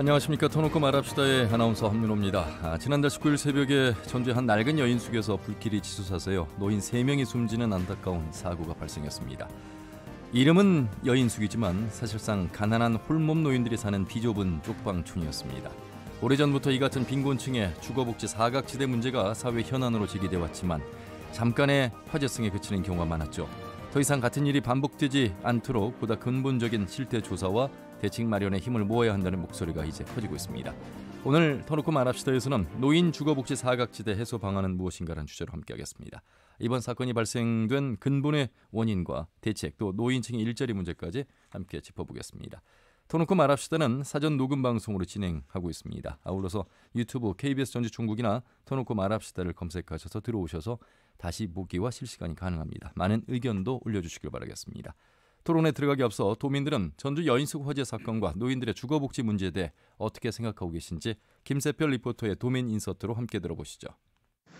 안녕하십니까 터놓고 말합시다의 아나운서 한민호입니다. 아, 지난달 19일 새벽에 전주 한 낡은 여인숙에서 불길이 치솟아서요 노인 3명이 숨지는 안타까운 사고가 발생했습니다. 이름은 여인숙이지만 사실상 가난한 홀몸 노인들이 사는 비좁은 쪽방촌이었습니다. 오래전부터 이 같은 빈곤층의 주거복지 사각지대 문제가 사회 현안으로 제기돼 왔지만 잠깐의 화제성에 그치는 경우가 많았죠. 더 이상 같은 일이 반복되지 않도록 보다 근본적인 실태 조사와 대책 마련에 힘을 모아야 한다는 목소리가 이제 커지고 있습니다. 오늘 터놓고 말합시다에서는 노인 주거복지 사각지대 해소 방안은 무엇인가라는 주제로 함께하겠습니다. 이번 사건이 발생된 근본의 원인과 대책 또 노인층의 일자리 문제까지 함께 짚어보겠습니다. 터놓고 말합시다는 사전 녹음 방송으로 진행하고 있습니다. 아울러서 유튜브 KBS 전주 중국이나 터놓고 말합시다를 검색하셔서 들어오셔서 다시 보기와 실시간이 가능합니다. 많은 의견도 올려주시길 바라겠습니다. 토론에 들어가기 앞서 도민들은 전주 여인숙 화재 사건과 노인들의 주거복지 문제에 대해 어떻게 생각하고 계신지 김세별 리포터의 도민 인서트로 함께 들어보시죠.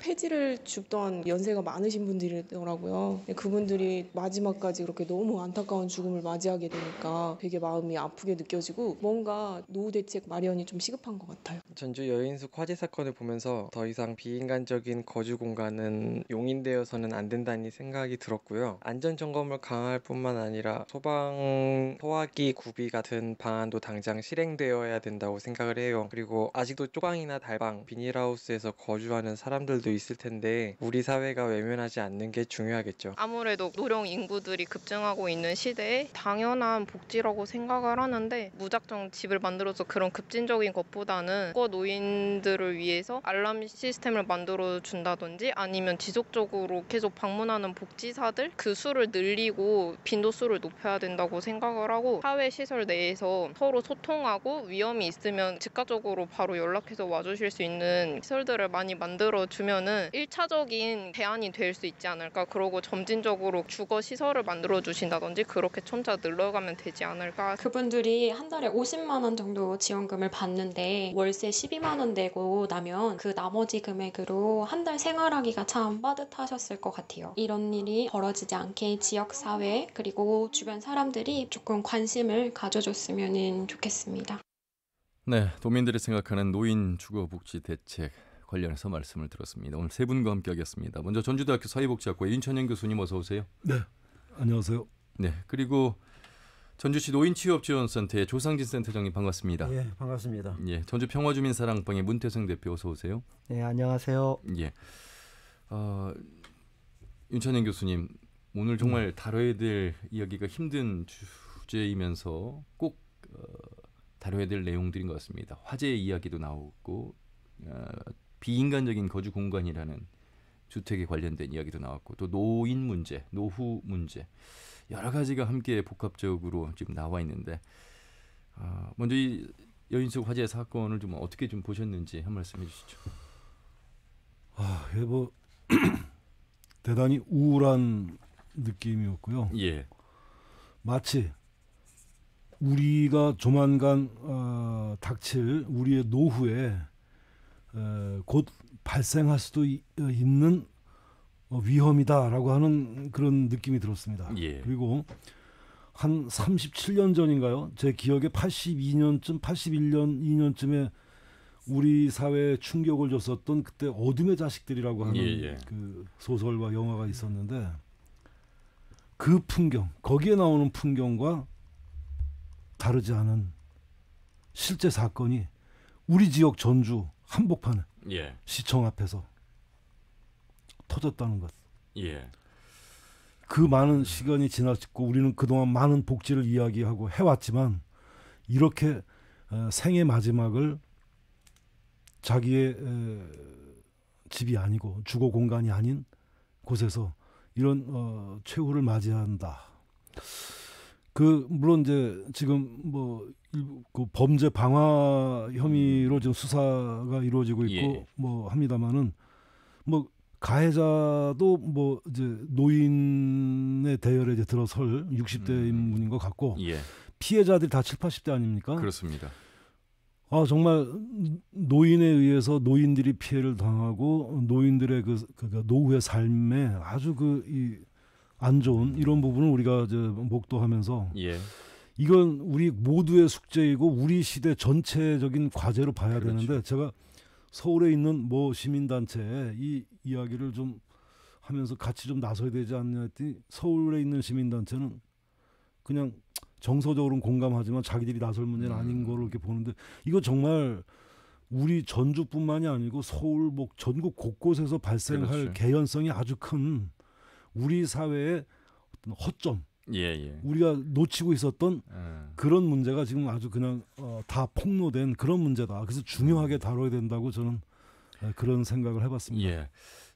폐지를 줍던 연세가 많으신 분들이더라고요. 그분들이 마지막까지 그렇게 너무 안타까운 죽음을 맞이하게 되니까 되게 마음이 아프게 느껴지고 뭔가 노후 대책 마련이 좀 시급한 것 같아요. 전주 여인숙 화재 사건을 보면서 더 이상 비인간적인 거주 공간은 용인되어서는 안 된다는 생각이 들었고요. 안전 점검을 강화할 뿐만 아니라 소방 소화기 구비 같은 방안도 당장 실행되어야 된다고 생각을 해요. 그리고 아직도 쪽방이나 달방, 비닐하우스에서 거주하는 사람들도 수도 있을 텐데 우리 사회가 외면하지 않는 게 중요하겠죠. 아무래도 노령 인구들이 급증하고 있는 시대에 당연한 복지라고 생각을 하는데 무작정 집을 만들어서 그런 급진적인 것보다는 거 노인들을 위해서 알람 시스템을 만들어 준다든지 아니면 지속적으로 계속 방문하는 복지사들 그 수를 늘리고 빈도수를 높여야 된다고 생각을 하고 사회 시설 내에서 서로 소통하고 위험이 있으면 즉각적으로 바로 연락해서 와주실 수 있는 시설들을 많이 만들어 주면 되면은 1차적인 대안이 될 수 있지 않을까. 그러고 점진적으로 주거 시설을 만들어 주신다든지 그렇게 촌차 늘러가면 되지 않을까. 그분들이 한 달에 50만 원 정도 지원금을 받는데 월세 12만 원 내고 나면 그 나머지 금액으로 한 달 생활하기가 참 빠듯하셨을 것 같아요. 이런 일이 벌어지지 않게 지역 사회 그리고 주변 사람들이 조금 관심을 가져줬으면 좋겠습니다. 네, 도민들이 생각하는 노인 주거 복지 대책 관련해서 말씀을 들었습니다. 오늘 세 분과 함께하겠습니다. 먼저 전주대학교 사회복지학과 윤천영 교수님 어서 오세요. 네, 안녕하세요. 네, 그리고 전주시 노인취업지원센터의 조상진 센터장님 반갑습니다. 예, 반갑습니다. 예, 전주 평화주민사랑방의 문태성 대표 어서 오세요. 네, 안녕하세요. 예, 어, 윤천영 교수님 오늘 정말 음. 다뤄야 될 이야기가 힘든 주제이면서 꼭 어, 다뤄야 될 내용들인 것 같습니다. 화재 이야기도 나오고 어, 비인간적인 거주 공간이라는 주택에 관련된 이야기도 나왔고 또 노인 문제, 노후 문제 여러 가지가 함께 복합적으로 지금 나와 있는데 어, 먼저 이 여인숙 화재 사건을 좀 어떻게 좀 보셨는지 한 말씀 해 주시죠. 아, 뭐 대단히 우울한 느낌이었고요. 예. 마치 우리가 조만간 어, 닥칠 우리의 노후에 어, 곧 발생할 수도 이, 어, 있는 어, 위험이다라고 하는 그런 느낌이 들었습니다. 예. 그리고 한 37년 전인가요? 제 기억에 82년쯤, 81년, 2년쯤에 우리 사회에 충격을 줬었던 그때 어둠의 자식들이라고 하는 예, 예. 그 소설과 영화가 있었는데 그 풍경, 거기에 나오는 풍경과 다르지 않은 실제 사건이 우리 지역 전주 한복판에 예. 시청 앞에서 터졌다는 것. 예. 그 많은 시간이 지났고 우리는 그동안 많은 복지를 이야기하고 해왔지만 이렇게 어, 생의 마지막을 자기의 에, 집이 아니고 주거 공간이 아닌 곳에서 이런 어, 최후를 맞이한다. 그 물론 이제 지금 뭐 그 범죄 방화 혐의로 지금 수사가 이루어지고 있고 예. 뭐 합니다만은 뭐 가해자도 뭐 이제 노인의 대열에 이제 들어설 60대인 음. 분인 것 같고 예. 피해자들이 다 7, 80대 아닙니까? 그렇습니다. 아 정말 노인에 의해서 노인들이 피해를 당하고 노인들의 그, 그, 그 노후의 삶에 아주 그 이 안 좋은 이런 부분을 우리가 이제 목도하면서 예. 이건 우리 모두의 숙제이고 우리 시대 전체적인 과제로 봐야 그렇죠. 되는데 제가 서울에 있는 모 시민단체에 이 이야기를 좀 하면서 같이 좀 나서야 되지 않냐 했더니 서울에 있는 시민단체는 그냥 정서적으로는 공감하지만 자기들이 나설 문제는 아닌 음. 거로 이렇게 보는데 이거 정말 우리 전주뿐만이 아니고 서울 뭐 전국 곳곳에서 발생할 그렇죠. 개연성이 아주 큰 우리 사회의 어떤 허점 예, 예. 우리가 놓치고 있었던 아, 그런 문제가 지금 아주 그냥 어, 다 폭로된 그런 문제다. 그래서 중요하게 다뤄야 된다고 저는 어, 그런 생각을 해봤습니다. 예.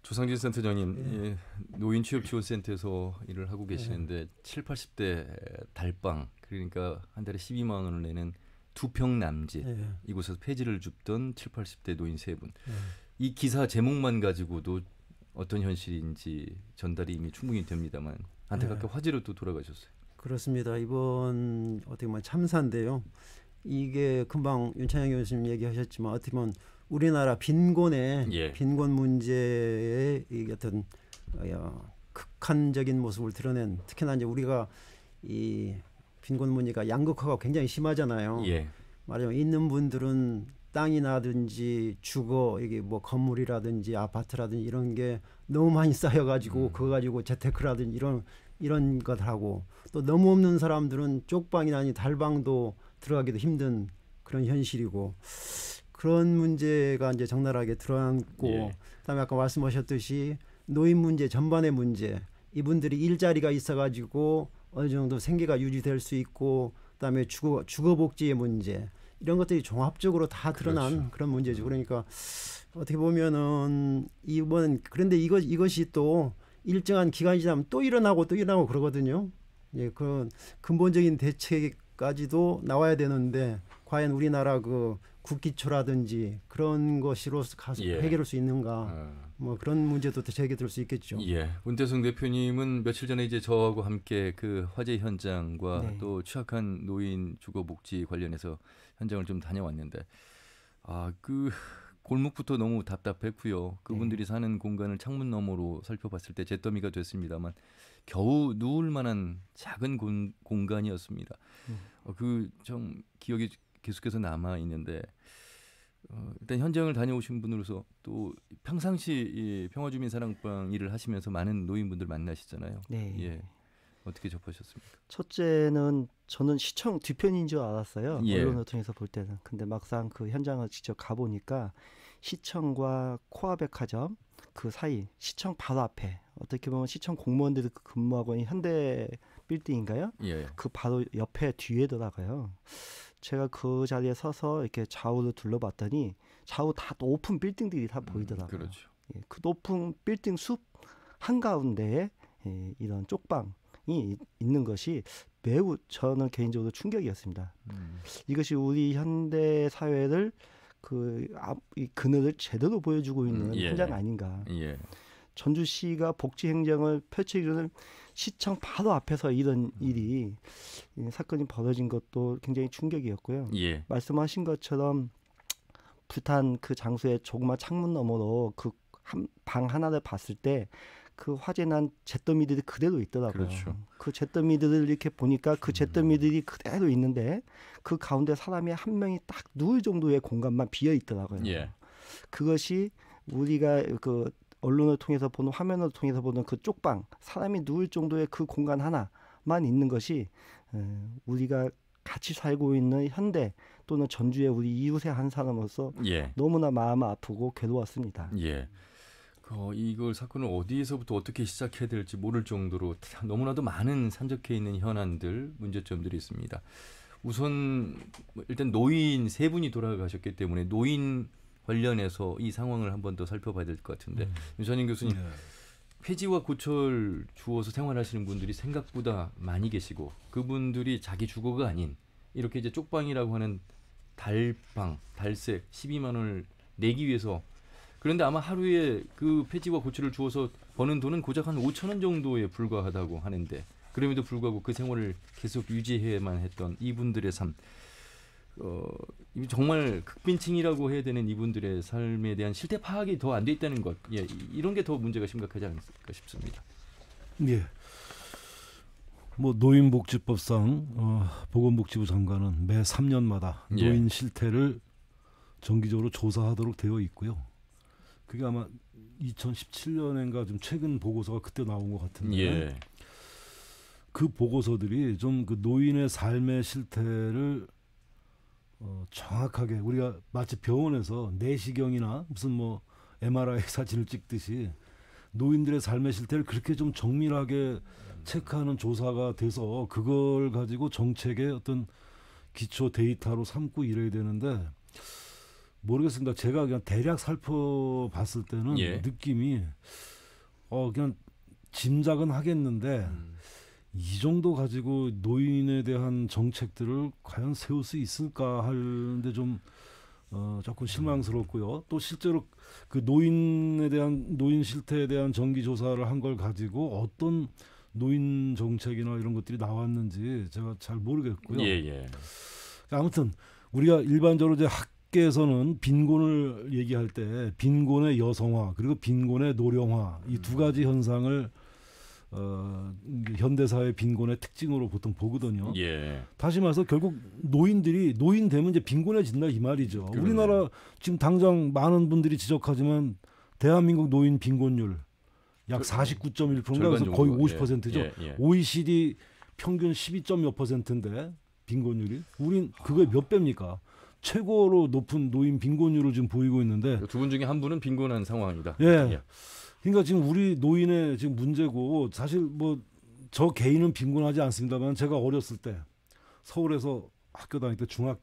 조상진 센터장님, 예. 노인 취업 지원 센터에서 일을 하고 계시는데 7, 80대 달방 그러니까 한 달에 12만 원을 내는 두평 남짓 예. 이곳에서 폐지를 줍던 7, 80대 노인 세 분. 예. 이 기사 제목만 가지고도 어떤 현실인지 전달이 이미 충분히 됩니다만 안타깝게 네. 화재로 또 돌아가셨어요. 그렇습니다. 이번 어떻게 보면 참사인데요. 이게 금방 윤창영 교수님 얘기하셨지만 어떻게 보면 우리나라 빈곤의 예. 빈곤 문제의 어떤 어, 극한적인 모습을 드러낸 특히나 이제 우리가 이 빈곤 문제가 양극화가 굉장히 심하잖아요. 예. 말하자면 있는 분들은 땅이라든지 주거 이게 뭐 건물이라든지 아파트라든지 이런 게 너무 많이 쌓여가지고 음. 그거 가지고 재테크라든지 이런 이런 것하고 또 너무 없는 사람들은 쪽방이나 아니 달방도 들어가기도 힘든 그런 현실이고 그런 문제가 이제 적나라하게 드러났고 예. 그다음에 아까 말씀하셨듯이 노인 문제 전반의 문제 이분들이 일자리가 있어가지고 어느 정도 생계가 유지될 수 있고 그다음에 주거 주거 복지의 문제 이런 것들이 종합적으로 다 드러난 그렇죠. 그런 문제죠. 그러니까 어떻게 보면은 이번 그런데 이것 이것이 또 일정한 기간이 지나면 또 일어나고 또 일어나고 그러거든요. 예, 그런 근본적인 대책까지도 나와야 되는데 과연 우리나라 그 국기초라든지 그런 것으로 가서 예. 해결할 수 있는가? 아. 뭐 그런 문제도 제기될 수 있겠죠. 예, 문대성 대표님은 며칠 전에 이제 저하고 함께 그 화재 현장과 네. 또 취약한 노인 주거 복지 관련해서 현장을 좀 다녀왔는데 아그 골목부터 너무 답답했고요. 그분들이 네. 사는 공간을 창문 너머로 살펴봤을 때 잿더미가 됐습니다만 겨우 누울 만한 작은 공, 공간이었습니다. 음. 어, 그좀 기억이 계속해서 남아 있는데 어, 일단 현장을 다녀오신 분으로서 또 평상시 이 평화주민 사랑방 일을 하시면서 많은 노인분들 만나시잖아요. 네. 예. 어떻게 접하셨습니까? 첫째는 저는 시청 뒤편인 줄 알았어요. 예. 언론을 통해서 볼 때는. 근데 막상 그 현장을 직접 가보니까 시청과 코아백화점 그 사이 시청 바로 앞에 어떻게 보면 시청 공무원들이 근무하고 있는 현대 빌딩인가요? 예. 그 바로 옆에 뒤에더라고요. 제가 그 자리에 서서 이렇게 좌우를 둘러봤더니 좌우 다 높은 빌딩들이 다 보이더라고요. 그렇죠. 예, 그 높은 빌딩 숲 한가운데에 예, 이런 쪽방이 이- 있는 것이 매우 저는 개인적으로 충격이었습니다. 음. 이것이 우리 현대 사회를 그 앞, 이 그늘을 제대로 보여주고 있는 음, 예. 현장 아닌가. 예. 전주시가 복지 행정을 펼치기는 시청 바로 앞에서 이런 일이 이 사건이 벌어진 것도 굉장히 충격이었고요. 예. 말씀하신 것처럼 불탄 그 장소의 조그만 창문 너머로 그방 하나를 봤을 때 그 화재 난 잿더미들이 그대로 있더라고요. 그렇죠. 그 잿더미들을 이렇게 보니까 그 잿더미들이 그대로 있는데 그 가운데 사람이 한 명이 딱 누울 정도의 공간만 비어 있더라고요. 예. 그것이 우리가 그 언론을 통해서 보는 화면을 통해서 보는 그 쪽방 사람이 누울 정도의 그 공간 하나만 있는 것이 어, 우리가 같이 살고 있는 현대 또는 전주의 우리 이웃의 한 사람으로서 예. 너무나 마음 아프고 괴로웠습니다. 예. 그 이걸 사건을 어디에서부터 어떻게 시작해야 될지 모를 정도로 다- 너무나도 많은 산적해 있는 현안들, 문제점들이 있습니다. 우선 뭐 일단 노인 세 분이 돌아가셨기 때문에 노인 관련해서 이 상황을 한 번 더 살펴봐야 될 것 같은데 윤선인 교수님 예. 폐지와 고철 주워서 생활하시는 분들이 생각보다 많이 계시고 그분들이 자기 주거가 아닌 이렇게 이제 쪽방이라고 하는 달방, 달색 12만 원을 내기 위해서 그런데 아마 하루에 그 폐지와 고철을 주워서 버는 돈은 고작 한 5천 원 정도에 불과하다고 하는데 그럼에도 불구하고 그 생활을 계속 유지해야만 했던 이분들의 삶 어, 이 정말 극빈층이라고 해야 되는 이분들의 삶에 대한 실태 파악이 더 안 돼 있다는 것, 예, 이- 이런 게 더 문제가 심각하지 않을까 싶습니다. 예. 뭐 노인복지법상 어, 보건복지부 장관은 매 3년마다 예. 노인 실태를 정기적으로 조사하도록 되어 있고요. 그게 아마 2017년인가 좀 최근 보고서가 그때 나온 것 같은데 예. 그 보고서들이 좀 그 노인의 삶의 실태를 어, 정확하게 우리가 마치 병원에서 내시경이나 무슨 뭐 MRI 사진을 찍듯이 노인들의 삶의 실태를 그렇게 좀 정밀하게 체크하는 조사가 돼서 그걸 가지고 정책의 어떤 기초 데이터로 삼고 이래야 되는데 모르겠습니다. 제가 그냥 대략 살펴봤을 때는 예. 느낌이 어 그냥 짐작은 하겠는데 음. 이 정도 가지고 노인에 대한 정책들을 과연 세울 수 있을까 하는데 좀 어, 조금 실망스럽고요. 또 실제로 그 노인에 대한 노인 실태에 대한 정기 조사를 한 걸 가지고 어떤 노인 정책이나 이런 것들이 나왔는지 제가 잘 모르겠고요. 예, 예. 아무튼 우리가 일반적으로 이제 학 계에서는 빈곤을 얘기할 때 빈곤의 여성화 그리고 빈곤의 노령화 이 두 가지 현상을 어, 이게 현대사의 빈곤의 특징으로 보통 보거든요. 예. 다시 말해서 결국 노인들이 노인 되면 이제 빈곤해진다 이 말이죠. 그러네요. 우리나라 지금 당장 많은 분들이 지적하지만 대한민국 노인 빈곤율 약 그- 49.1%인가 그래서 거의 정도. 50%죠. 예, 예. OECD 평균 12.몇 퍼센트인데 빈곤율이 우린 그거의 몇 배입니까? 최고로 높은 노인 빈곤율을 지금 보이고 있는데 두 분 중에 한 분은 빈곤한 상황이다. 예. 그러니까 지금 우리 노인의 지금 문제고 사실 뭐 저 개인은 빈곤하지 않습니다만 제가 어렸을 때 서울에서 학교 다닐 때 중학교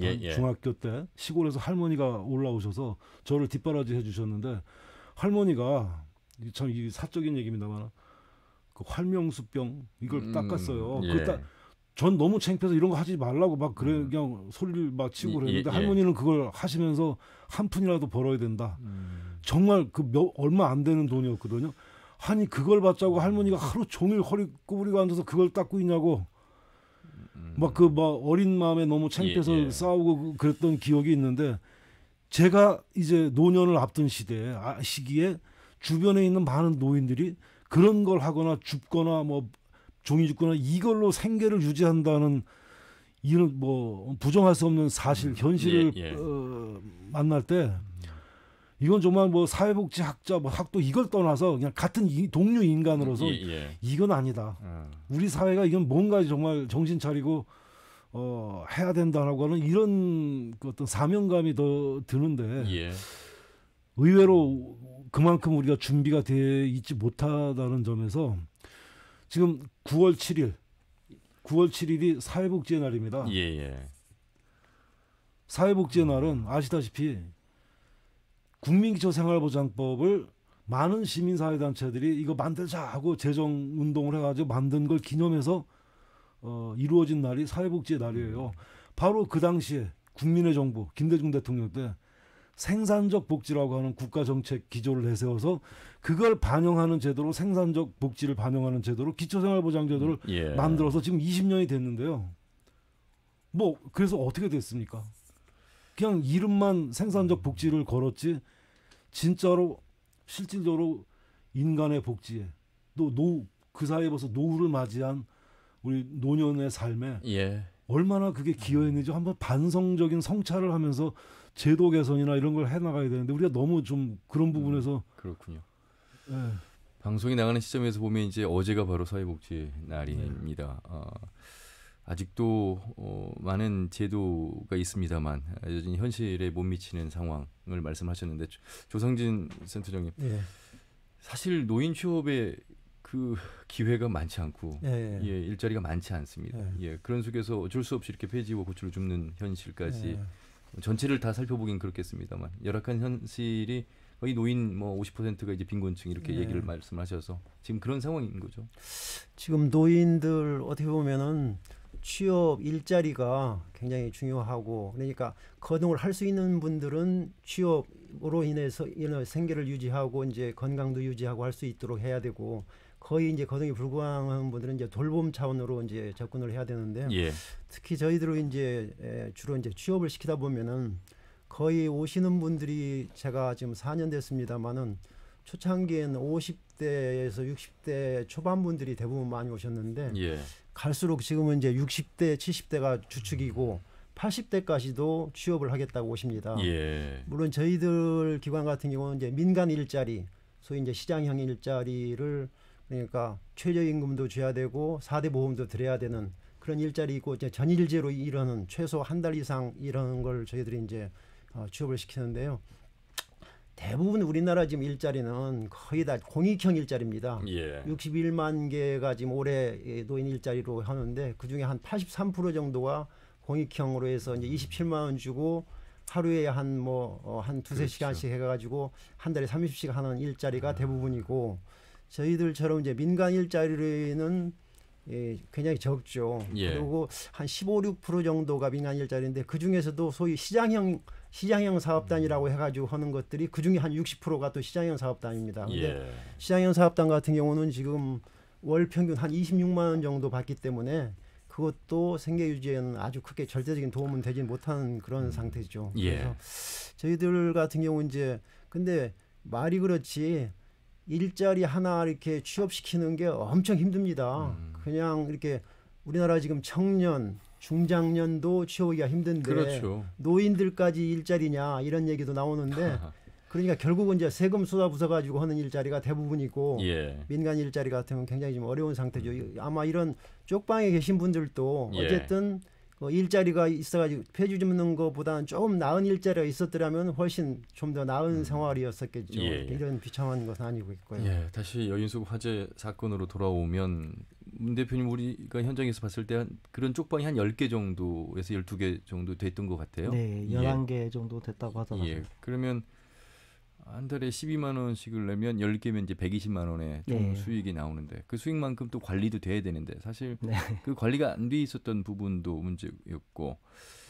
예, 다- 예. 중학교 때 시골에서 할머니가 올라오셔서 저를 뒷바라지 해주셨는데 할머니가 이참이 사적인 얘기입니다만 그 활명수병 이걸 음, 닦았어요. 예. 그 따- 전 너무 창피해서 이런 거 하지 말라고 막 그래 음. 그냥 소리를 막 치고 예, 그랬는데 예. 할머니는 그걸 하시면서 한 푼이라도 벌어야 된다. 음. 정말 그 몇 얼마 안 되는 돈이었거든요. 아니 그걸 받자고 할머니가 하루 종일 허리 구부리고 앉아서 그걸 닦고 있냐고 음. 막그뭐 어린 마음에 너무 창피해서 예, 예. 싸우고 그- 그랬던 기억이 있는데 제가 이제 노년을 앞둔 시대에 아, 시기에 주변에 있는 많은 노인들이 그런 걸 하거나 줍거나 뭐 종이 줍거나 이걸로 생계를 유지한다는 이런 뭐 부정할 수 없는 사실 현실을 예, 예. 어, 만날 때 이건 정말 뭐 사회복지 학자 뭐 학도 이걸 떠나서 그냥 같은 이, 동료 인간으로서 예, 예. 이건 아니다. 아. 우리 사회가 이건 뭔가 정말 정신 차리고 어, 해야 된다라고 하는 이런 그 어떤 사명감이 더 드는데 예. 의외로 그만큼 우리가 준비가 돼 있지 못하다는 점에서 지금 9월 7일 9월 7일이 사회복지의 날입니다. 예, 예. 사회복지의 날은 아시다시피 국민기초생활보장법을 많은 시민사회단체들이 이거 만들자 하고 재정운동을 해가지고 만든 걸 기념해서 어, 이루어진 날이 사회복지의 날이에요. 바로 그 당시에 국민의 정부 김대중 대통령 때 생산적 복지라고 하는 국가 정책 기조를 내세워서 그걸 반영하는 제도로 생산적 복지를 반영하는 제도로 기초생활보장제도를 예. 만들어서 지금 20년이 됐는데요. 뭐 그래서 어떻게 됐습니까? 그냥 이름만 생산적 복지를 걸었지 진짜로 실질적으로 인간의 복지에 또노그 사이에 벌써 노후를 맞이한 우리 노년의 삶에 예. 얼마나 그게 기여했는지 한번 반성적인 성찰을 하면서 제도 개선이나 이런 걸 해나가야 되는데 우리가 너무 좀 그런 부분에서 그렇군요. 예, 방송이 나가는 시점에서 보면 이제 어제가 바로 사회복지 날입니다. 어, 아직도 어, 많은 제도가 있습니다만 여전히 현실에 못 미치는 상황을 말씀하셨는데 조- 조성진 센터장님 예. 사실 노인 취업에 그 기회가 많지 않고 예. 예, 일자리가 많지 않습니다. 예. 예, 그런 속에서 어쩔 수 없이 이렇게 폐지와 고초를 줍는 현실까지 예. 전체를 다 살펴보긴 그렇겠습니다만 열악한 현실이 거의 노인 뭐 50%가 이제 빈곤층 이렇게 네. 얘기를 말씀하셔서 지금 그런 상황인 거죠. 지금 노인들 어떻게 보면은 취업 일자리가 굉장히 중요하고 그러니까 거동을 할 수 있는 분들은 취업으로 인해서 생계를 유지하고 이제 건강도 유지하고 할 수 있도록 해야 되고 거의 이제 거동이 불가능한 분들은 이제 돌봄 차원으로 이제 접근을 해야 되는데 예. 특히 저희들은 이제 에, 주로 이제 취업을 시키다 보면은 거의 오시는 분들이 제가 지금 4년 됐습니다만은 초창기에는 50대에서 60대 초반 분들이 대부분 많이 오셨는데 예. 갈수록 지금은 이제 60대, 70대가 주축이고 80대까지도 취업을 하겠다고 오십니다. 예. 물론 저희들 기관 같은 경우는 이제 민간 일자리, 소위 이제 시장형 일자리를 그러니까 최저임금도 줘야 되고 4대 보험도 드려야 되는 그런 일자리 있고 이제 전일제로 일하는 최소 한 달 이상 일하는 걸 저희들이 이제 어, 취업을 시키는데요. 대부분 우리나라 지금 일자리는 거의 다 공익형 일자리입니다. 예. 61만 개가 지금 올해 예, 노인 일자리로 하는데 그 중에 한 83% 정도가 공익형으로 해서 이제 27만 원 주고 하루에 한 뭐한 두세 그렇죠. 시간씩 해가지고 한 달에 30씩 하는 일자리가 대부분이고 저희들처럼 이제 민간 일자리는 예, 굉장히 적죠. 예. 그리고 한 15, 6% 정도가 민간 일자리인데 그 중에서도 소위 시장형 시장형 사업단이라고 해가지고 하는 것들이 그 중에 한 60%가 또 시장형 사업단입니다. 근데 예. 시장형 사업단 같은 경우는 지금 월 평균 한 26만 원 정도 받기 때문에 그것도 생계 유지에는 아주 크게 절대적인 도움은 되지 못하는 그런 상태죠. 예. 그래서 저희들 같은 경우 이제 근데 말이 그렇지 일자리 하나 이렇게 취업시키는 게 엄청 힘듭니다. 음. 그냥 이렇게 우리나라 지금 청년, 중장년도 취업하기가 힘든데 그렇죠. 노인들까지 일자리냐 이런 얘기도 나오는데 그러니까 결국은 이제 세금 쏟아부숴 가지고 하는 일자리가 대부분이고 예. 민간 일자리 같으면 굉장히 좀 어려운 상태죠. 아마 이런 쪽방에 계신 분들도 예. 어쨌든 그 일자리가 있어가지고 폐주 줍는 것보다는 조금 나은 일자리가 있었더라면 훨씬 좀 더 나은 생활이었었겠죠. 예, 예. 이런 비참한 것은 아니고 있고요. 예, 다시 여인숙 화재 사건으로 돌아오면 문 대표님 우리가 현장에서 봤을 때 한, 그런 쪽방이 한 10개 정도에서 12개 정도 됐던 것 같아요. 네, 예. 11개 정도 됐다고 하더라고요. 예. 그러면 한 달에 12만 원씩을 내면 10개면 이제 120만 원의 총 네. 수익이 나오는데 그 수익만큼 또 관리도 돼야 되는데 사실 네. 그 관리가 안 돼 있었던 부분도 문제였고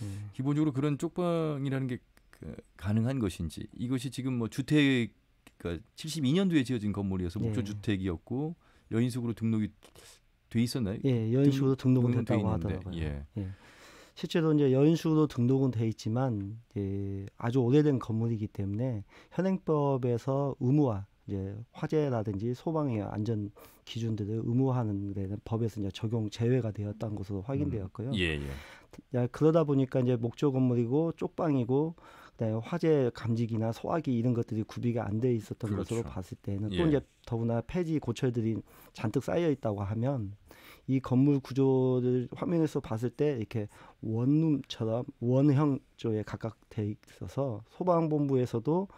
음. 기본적으로 그런 쪽방이라는 게 그, 가능한 것인지 이것이 지금 뭐 주택 그러니까 72년도에 지어진 건물이어서 목조 예. 주택이었고 여인숙으로 등록이 돼 있었나요? 예, 여인식으로 등록은 됐다고 하더라고요. 예. 실제로 이제 여인식으로 등록은 돼 있지만 예, 아주 오래된 건물이기 때문에 현행법에서 의무화 이제 화재라든지 소방의 안전 기준들을 의무화하는 데는 법에서 이제 적용 제외가 되었다는 것으로 확인되었고요. 예, 예. 야, 그러다 보니까 이제 목조 건물이고 쪽방이고 그다음에 화재 감지기나 소화기 이런 것들이 구비가 안 돼 있었던 그렇죠. 것으로 봤을 때는 예. 또 이제 더구나 폐지 고철들이 잔뜩 쌓여 있다고 하면 이 건물 구조를 화면에서 봤을 때 이렇게 원룸처럼 원형 쪽에 각각 돼 있어서 소방본부에서도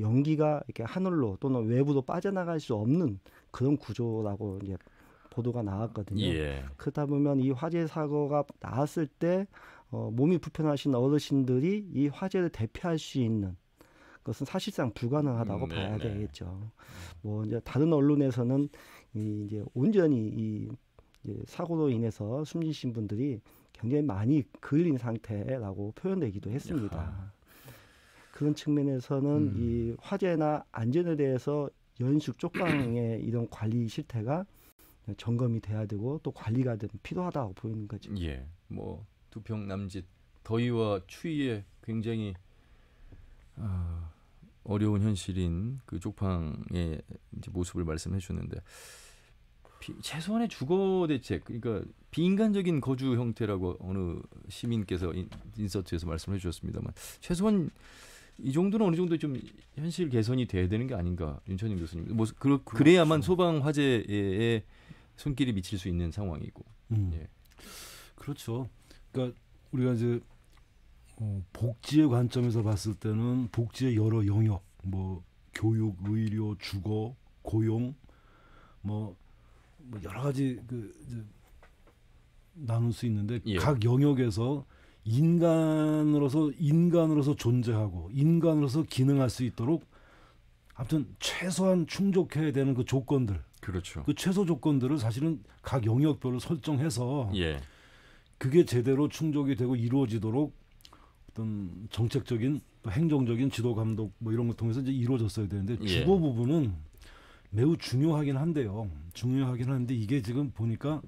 연기가 이렇게 하늘로 또는 외부로 빠져나갈 수 없는 그런 구조라고 이제 보도가 나왔거든요. 예. 그러다 보면 이 화재 사고가 나왔을 때 어, 몸이 불편하신 어르신들이 이 화재를 대피할 수 있는 것은 사실상 불가능하다고 음, 네, 봐야 네. 되겠죠. 뭐 이제 다른 언론에서는 이 이제 온전히 이 이제 사고로 인해서 숨지신 분들이 굉장히 많이 그을린 상태라고 표현되기도 했습니다. 아하. 그런 측면에서는 음. 이 화재나 안전에 대해서 연숙 쪽방의 이런 관리 실태가 점검이 돼야 되고 또 관리가 좀 필요하다고 보이는 거죠. 예. 뭐 두평 남짓 더위와 추위에 굉장히 어, 어려운 현실인 그 쪽방의 모습을 말씀해 주는데 비- 최소한의 주거 대책 그러니까 비인간적인 거주 형태라고 어느 시민께서 인, 인서트에서 말씀해 주셨습니다만 최소한 이 정도는 어느 정도 좀 현실 개선이 돼야 되는 게 아닌가 윤천임 교수님 뭐 그, 그래야만 소방 화재에 손길이 미칠 수 있는 상황이고 음. 예. 그렇죠. 그러니까 우리가 이제 어, 복지의 관점에서 봤을 때는 복지의 여러 영역, 뭐 교육, 의료, 주거, 고용, 뭐, 뭐 여러 가지 그 이제 나눌 수 있는데 예. 각 영역에서 인간으로서 인간으로서 존재하고 인간으로서 기능할 수 있도록 아무튼 최소한 충족해야 되는 그 조건들, 그렇죠. 그 최소 조건들을 사실은 각 영역별로 설정해서 예. 그게 제대로 충족이 되고 이루어지도록 어떤 정책적인 또 행정적인 지도 감독 뭐 이런 걸 통해서 이제 이루어졌어야 되는데 예. 주거 부분은 매우 중요하긴 한데요. 중요하긴 한데 이게 지금 보니까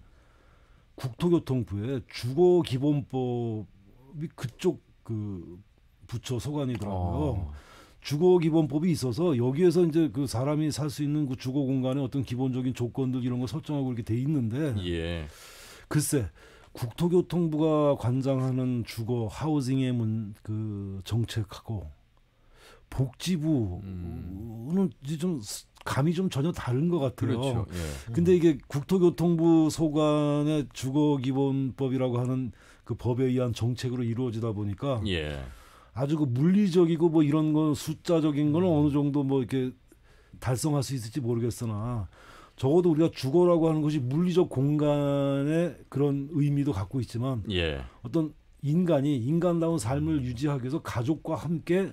국토교통부의 주거 기본법이 그쪽 그 부처 소관이더라고요. 어. 주거 기본법이 있어서 여기에서 이제 그 사람이 살 수 있는 그 주거 공간의 어떤 기본적인 조건들 이런 거 설정하고 이렇게 돼 있는데 예. 글쎄 국토교통부가 관장하는 주거 하우징의 문, 그 정책하고 복지부는 음. 이제 좀 스- 감이 좀 전혀 다른 것 같아요. 그렇죠. 예. 근데 이게 국토교통부 소관의 주거기본법이라고 하는 그 법에 의한 정책으로 이루어지다 보니까 예. 아주 그 물리적이고 뭐 이런 거 숫자적인 거는 음. 어느 정도 뭐 이렇게 달성할 수 있을지 모르겠으나 적어도 우리가 주거라고 하는 것이 물리적 공간의 그런 의미도 갖고 있지만 예. 어떤 인간이 인간다운 삶을 유지하기 위해서 가족과 함께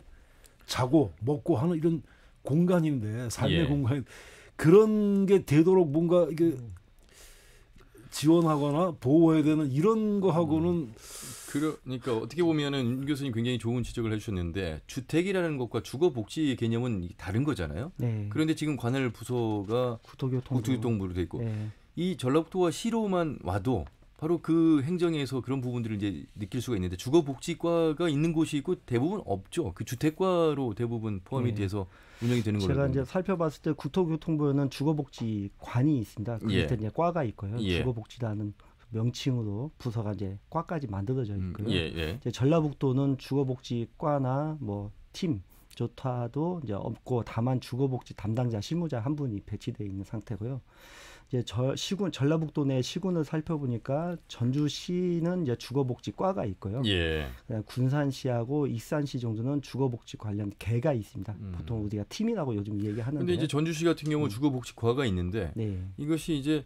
자고 먹고 하는 이런 공간인데 삶의 예. 공간 그런 게 되도록 뭔가 이게 지원하거나 보호해야 되는 이런 거하고는 그러니까 어떻게 보면은 윤 교수님 굉장히 좋은 지적을 해주셨는데 주택이라는 것과 주거 복지 개념은 다른 거잖아요. 네. 그런데 지금 관할 부서가 국토교통 국토교통부로 돼 있고 네. 이 전라북도와 시로만 와도 바로 그 행정에서 그런 부분들을 이제 느낄 수가 있는데 주거복지과가 있는 곳이 있고 대부분 없죠. 그 주택과로 대부분 포함이 네. 돼서 운영이 되는 걸로. 제가 이제 살펴봤을 때 국토교통부에는 주거복지관이 있습니다. 그 예. 밑에 이제 과가 있고요. 예. 주거복지라는 명칭으로 부서가 이제 과까지 만들어져 음, 있고요. 예, 예. 이제 전라북도는 주거복지과나 뭐 팀 조타도 이제 없고 다만 주거복지 담당자 실무자 한 분이 배치되어 있는 상태고요. 이제 저 시군 전라북도 내 시군을 살펴보니까 전주시는 이제 주거복지과가 있고요. 예. 군산시하고 익산시 정도는 주거복지 관련 개가 있습니다. 음. 보통 우리가 팀이라고 요즘 얘기하는데. 근데 이제 전주시 같은 경우 는 주거복지과가 있는데 네. 이것이 이제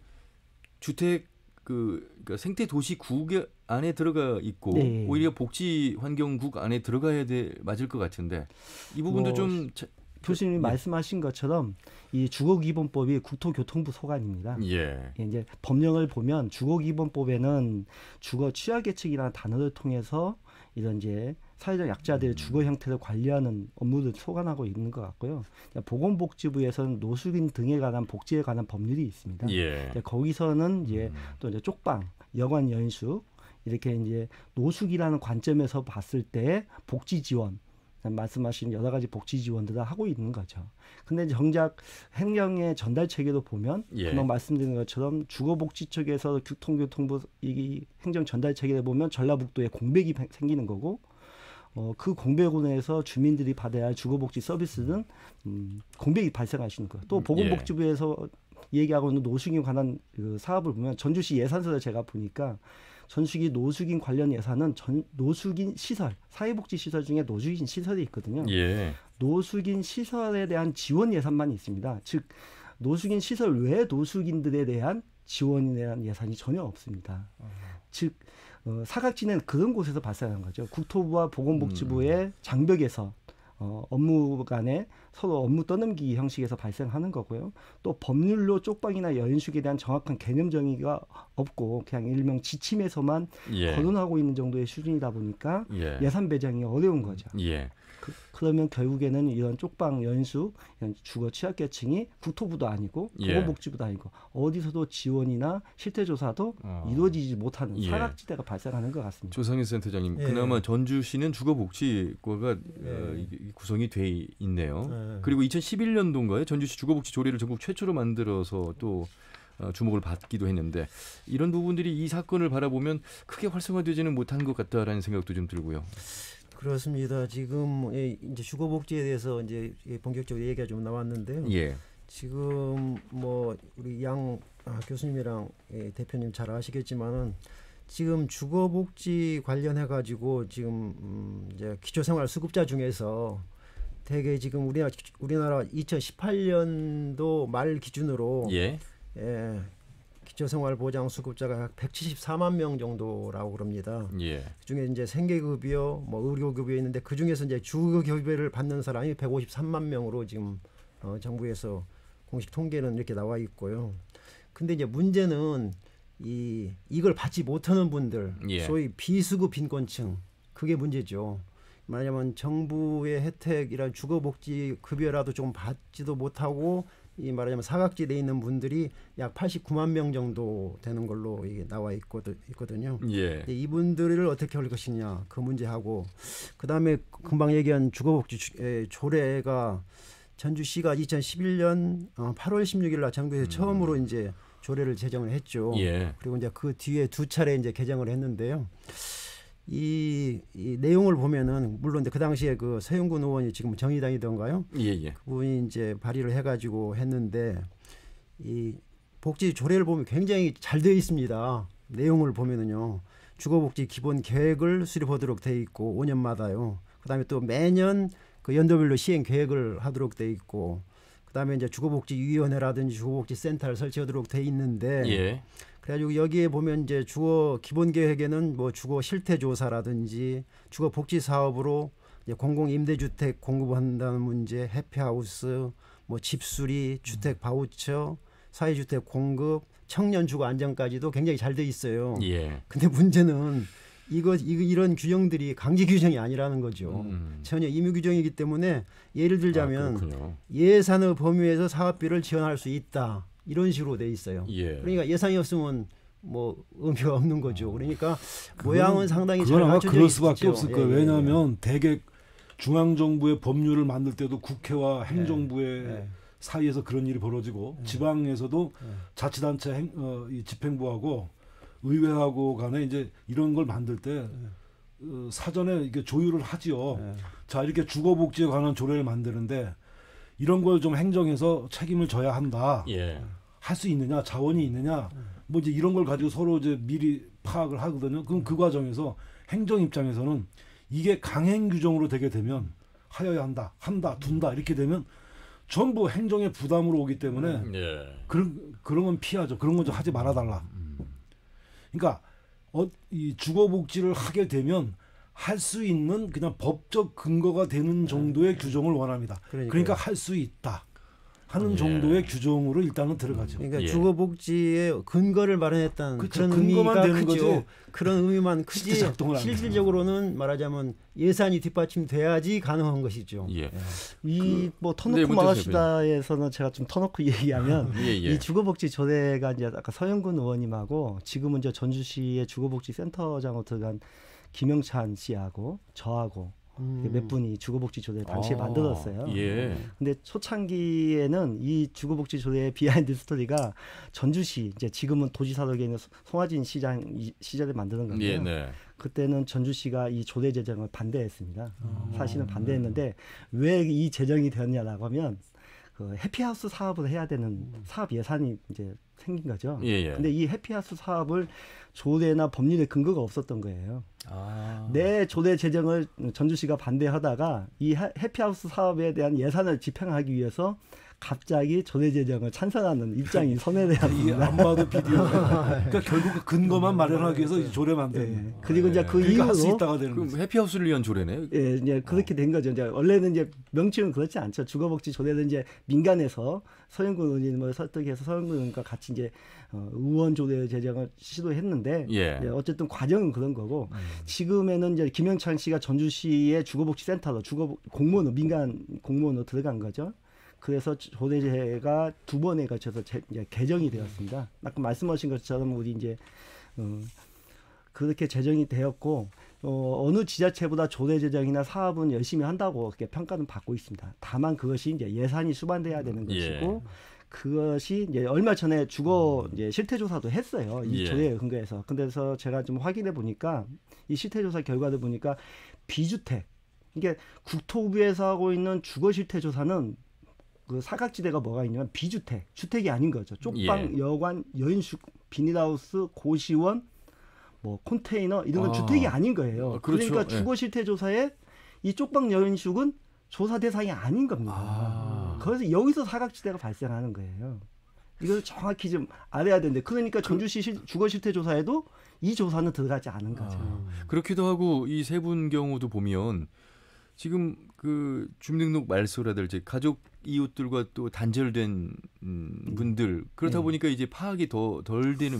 주택 그 그러니까 생태 도시 국 안에 들어가 있고 네. 오히려 복지 환경국 안에 들어가야 돼 맞을 것 같은데 이 부분도 뭐, 좀 차- 교수님이 예. 말씀하신 것처럼 이 주거기본법이 국토교통부 소관입니다. 예. 예, 이제 법령을 보면 주거기본법에는 주거 취약계층이라는 단어를 통해서 이런 이제 사회적 약자들의 음. 주거 형태를 관리하는 업무를 소관하고 있는 것 같고요. 보건복지부에서는 노숙인 등에 관한 복지에 관한 법률이 있습니다. 예. 거기서는 이제 음. 또 이제 쪽방, 여관 연숙 이렇게 이제 노숙이라는 관점에서 봤을 때 복지 지원 말씀하신 여러 가지 복지 지원들을 하고 있는 거죠. 근데 정작 행정의 전달 체계도 보면 예. 금방 말씀드린 것처럼 주거복지 쪽에서 교통교통부 이 행정 전달 체계를 보면 전라북도에 공백이 생- 생기는 거고 어, 그 공백원에서 주민들이 받아야 할 주거복지 서비스는 음, 공백이 발생할 수 있는 거예요. 또 예. 보건복지부에서 얘기하고 있는 노숙인 관한 그 사업을 보면 전주시 예산서를 제가 보니까 전주시 노숙인 관련 예산은 전 노숙인 시설, 사회복지 시설 중에 노숙인 시설이 있거든요. 예. 노숙인 시설에 대한 지원 예산만 있습니다. 즉 노숙인 시설 외 노숙인들에 대한 지원에 대한 예산이 전혀 없습니다. 즉 어, 사각지대는 그런 곳에서 발생하는 거죠. 국토부와 보건복지부의 장벽에서 어, 업무 간에 서로 업무 떠넘기 형식에서 발생하는 거고요. 또 법률로 쪽방이나 여인숙에 대한 정확한 개념 정의가 없고 그냥 일명 지침에서만 예. 거론하고 있는 정도의 수준이다 보니까 예. 예산 배정이 어려운 거죠. 예. 그, 그러면 결국에는 이런 쪽방 연수 이런 주거 취약계층이 국토부도 아니고 예. 보건복지부도 아니고 어디서도 지원이나 실태조사도 어. 이루어지지 못하는 예. 사각지대가 발생하는 것 같습니다. 조상희 센터장님, 예. 그나마 전주시는 주거복지과가 어, 예. 구성이 돼 있네요. 예. 그리고 2011년도인가요? 전주시 주거복지 조례를 전국 최초로 만들어서 또 어, 주목을 받기도 했는데 이런 부분들이 이 사건을 바라보면 크게 활성화되지는 못한 것 같다라는 생각도 좀 들고요. 그렇습니다. 지금 예, 이제 주거복지에 대해서 이제 예, 본격적으로 얘기가 좀 나왔는데요. 예, 지금 뭐 우리 양 아, 교수님이랑 예, 대표님 잘 아시겠지만은 지금 주거복지 관련해 가지고 지금 음, 이제 기초생활 수급자 중에서 대개 지금 우리나라 우리나라 2018년도 말 기준으로 예, 예, 기초생활 보장 수급자가 약 174만 명 정도라고 그럽니다. 예, 그중에 이제 생계급여, 뭐 의료급여 있는데 그 중에서 이제 주거급여를 받는 사람이 153만 명으로 지금 어, 정부에서 공식 통계는 이렇게 나와 있고요. 근데 이제 문제는 이 이걸 받지 못하는 분들, 예. 소위 비수급 빈곤층 그게 문제죠. 말하자면 정부의 혜택이란 주거복지 급여라도 좀 받지도 못하고 이 말하자면 사각지대에 있는 분들이 약 89만 명 정도 되는 걸로 이게 나와 있거든, 있거든요. 예. 이분들을 어떻게 할 것이냐 그 문제하고 그다음에 금방 얘기한 주거복지 조례가 전주시가 2011년 어, 8월 16일 날 전국에서 처음으로 이제 조례를 제정을 했죠. 음. 예. 그리고 이제 그 뒤에 두 차례 이제 개정을 했는데요. 이, 이 내용을 보면은 물론 이제 그 당시에 그 서영군 의원이 지금 정의당이던가요? 예, 예. 그분이 이제 발의를 해가지고 했는데 이 복지 조례를 보면 굉장히 잘 되어 있습니다. 내용을 보면은요. 주거복지 기본 계획을 수립하도록 돼 있고 5년마다요. 그다음에 또 매년 그 연도별로 시행 계획을 하도록 돼 있고 그다음에 이제 주거복지위원회라든지 주거복지센터를 설치하도록 돼 있는데 예. 그래가지고 여기에 보면 이제 주거 기본 계획에는 뭐 주거 실태 조사라든지 주거 복지 사업으로 공공 임대주택 공급한다는 문제, 해피하우스, 뭐 집수리, 주택 바우처, 사회주택 공급, 청년 주거 안정까지도 굉장히 잘 돼 있어요. 예. 근데 문제는 이거, 이거 이런 규정들이 강제 규정이 아니라는 거죠. 음. 전혀 임의 규정이기 때문에 예를 아, 들자면 그렇군요. 예산의 범위에서 사업비를 지원할 수 있다 이런 식으로 돼 있어요. 예. 그러니까 예산이 없으면 뭐 의미가 없는 거죠. 그러니까 모양은 상당히 잘 그건 갖춰져 그럴 수밖에 있죠. 없을 예, 거예요. 예, 왜냐하면 대개 중앙 정부의 법률을 만들 때도 국회와 행정부의 예. 사이에서 그런 일이 벌어지고 지방에서도 예. 자치단체 행, 어, 이 집행부하고 의회하고 간에 이제 이런 걸 만들 때 어, 사전에 이게 조율을 하지요. 예. 자 이렇게 주거복지에 관한 조례를 만드는데 이런 걸 좀 행정에서 책임을 져야 한다. 예. 할수 있느냐, 자원이 있느냐, 뭐 이제 이런 걸 가지고 서로 이제 미리 파악을 하거든요. 그럼 그 과정에서 행정 입장에서는 이게 강행 규정으로 되게 되면 하여야 한다, 한다, 둔다 이렇게 되면 전부 행정의 부담으로 오기 때문에 예. 그런 그런 건 피하죠. 그런 건 좀 하지 말아달라. 그러니까 어, 이 주거복지를 하게 되면 할 수 있는 그냥 법적 근거가 되는 정도의 규정을 원합니다. 그러니까요. 그러니까 할 수 있다 하는 예. 정도의 규정으로 일단은 들어가죠. 그러니까 예. 주거복지의 근거를 마련했다는 그쵸, 그런 근거만 의미가 되는 크죠. 거지. 그런 의미만 크지. 실질적으로는 말하자면 예산이 뒷받침돼야지 가능한 것이죠. 예. 이뭐 네, 터놓고 말합시다에서는 제가 좀 터놓고 얘기하면 예, 예. 이 주거복지 조례가 이제 아까 서영군 의원님하고 지금은 이제 전주시의 주거복지 센터장으로 들어간 김영찬 씨하고 저하고 음. 몇 분이 주거복지 조례 당시에 아, 만들었어요. 예. 근데 초창기에는 이 주거복지 조례의 비하인드 스토리가 전주시 이제 지금은 도지사로 있는 송하진 시장 이 시절에 만드는 건데요. 예, 네. 그때는 전주시가 이 조례 제정을 반대했습니다. 아. 사실은 반대했는데 왜 이 제정이 되었냐라고 하면 그 해피하우스 사업을 해야 되는 사업 예산이 이제 생긴 거죠. 예, 예. 근데 이 해피하우스 사업을 조례나 법률의 근거가 없었던 거예요. 아. 내 조례 제정을 전주시가 반대하다가 이 해- 해피하우스 사업에 대한 예산을 집행하기 위해서 갑자기 조례 제정을 찬성하는 입장이 이 선회되었습니다. 안마도 비디오. 그러니까 결국 그 근거만 마련하기 위해서 이 조례 만드는. 예. 그리고 이제 그 그러니까 이후로 있다가 되는 그럼. 해피하우스를 위한 조례네. 예, 이제 그렇게 된 거죠. 이제 원래는 이제 명칭은 그렇지 않죠. 주거복지 조례는 이제 민간에서 서영군 의원님을 설득해서 서영군 의원과 같이 이제 어, 의원 조례 제정을 시도했는데 예. 어쨌든 과정은 그런 거고 지금에는 이제 김영찬 씨가 전주시의 주거복지센터로 주거 공무원으로 민간 공무원으로 들어간 거죠. 그래서 조례제가 두 번에 걸쳐서 제, 이제 개정이 되었습니다. 아까 말씀하신 것처럼 우리 이제 어, 그렇게 제정이 되었고 어, 어느 지자체보다 조례 제정이나 사업은 열심히 한다고 그렇게 평가는 받고 있습니다. 다만 그것이 이제 예산이 수반돼야 되는 예. 것이고 그것이 이제 얼마 전에 주거 이제 실태 조사도 했어요. 이 예. 조례에 근거해서. 근데서 제가 좀 확인해 보니까 이 실태 조사 결과를 보니까 비주택 이게 국토부에서 하고 있는 주거 실태 조사는 그 사각지대가 뭐가 있냐면 비주택, 주택이 아닌 거죠. 쪽방, 예. 여관, 여인숙, 비닐하우스, 고시원, 뭐 컨테이너 이런 건 아. 주택이 아닌 거예요. 아, 그렇죠. 그러니까 예. 주거 실태 조사에 이 쪽방 여인숙은 조사 대상이 아닌 겁니다. 아. 그래서 여기서 사각지대가 발생하는 거예요. 이걸 정확히 좀 알아야 되는데 그러니까 전주시 실- 주거 실태 조사에도 이 조사는 들어가지 않은 거죠. 아, 그렇기도 하고 이 세 분 경우도 보면 지금 그 주민등록 말소라든지 가족 이웃들과 또 단절된 음, 분들 그렇다 네. 보니까 이제 파악이 더 덜 되는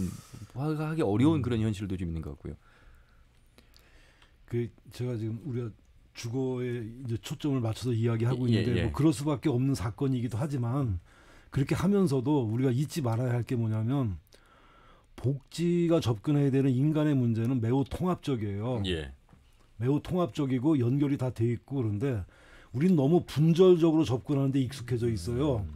파악하기 어려운 그런 현실도 좀 있는 것 같고요. 그 제가 지금 우리가 주거에 이제 초점을 맞춰서 이야기하고 예, 있는데 예. 뭐 그럴 수밖에 없는 사건이기도 하지만 그렇게 하면서도 우리가 잊지 말아야 할 게 뭐냐면 복지가 접근해야 되는 인간의 문제는 매우 통합적이에요. 예. 매우 통합적이고 연결이 다 돼 있고 그런데 우린 너무 분절적으로 접근하는데 익숙해져 있어요. 음.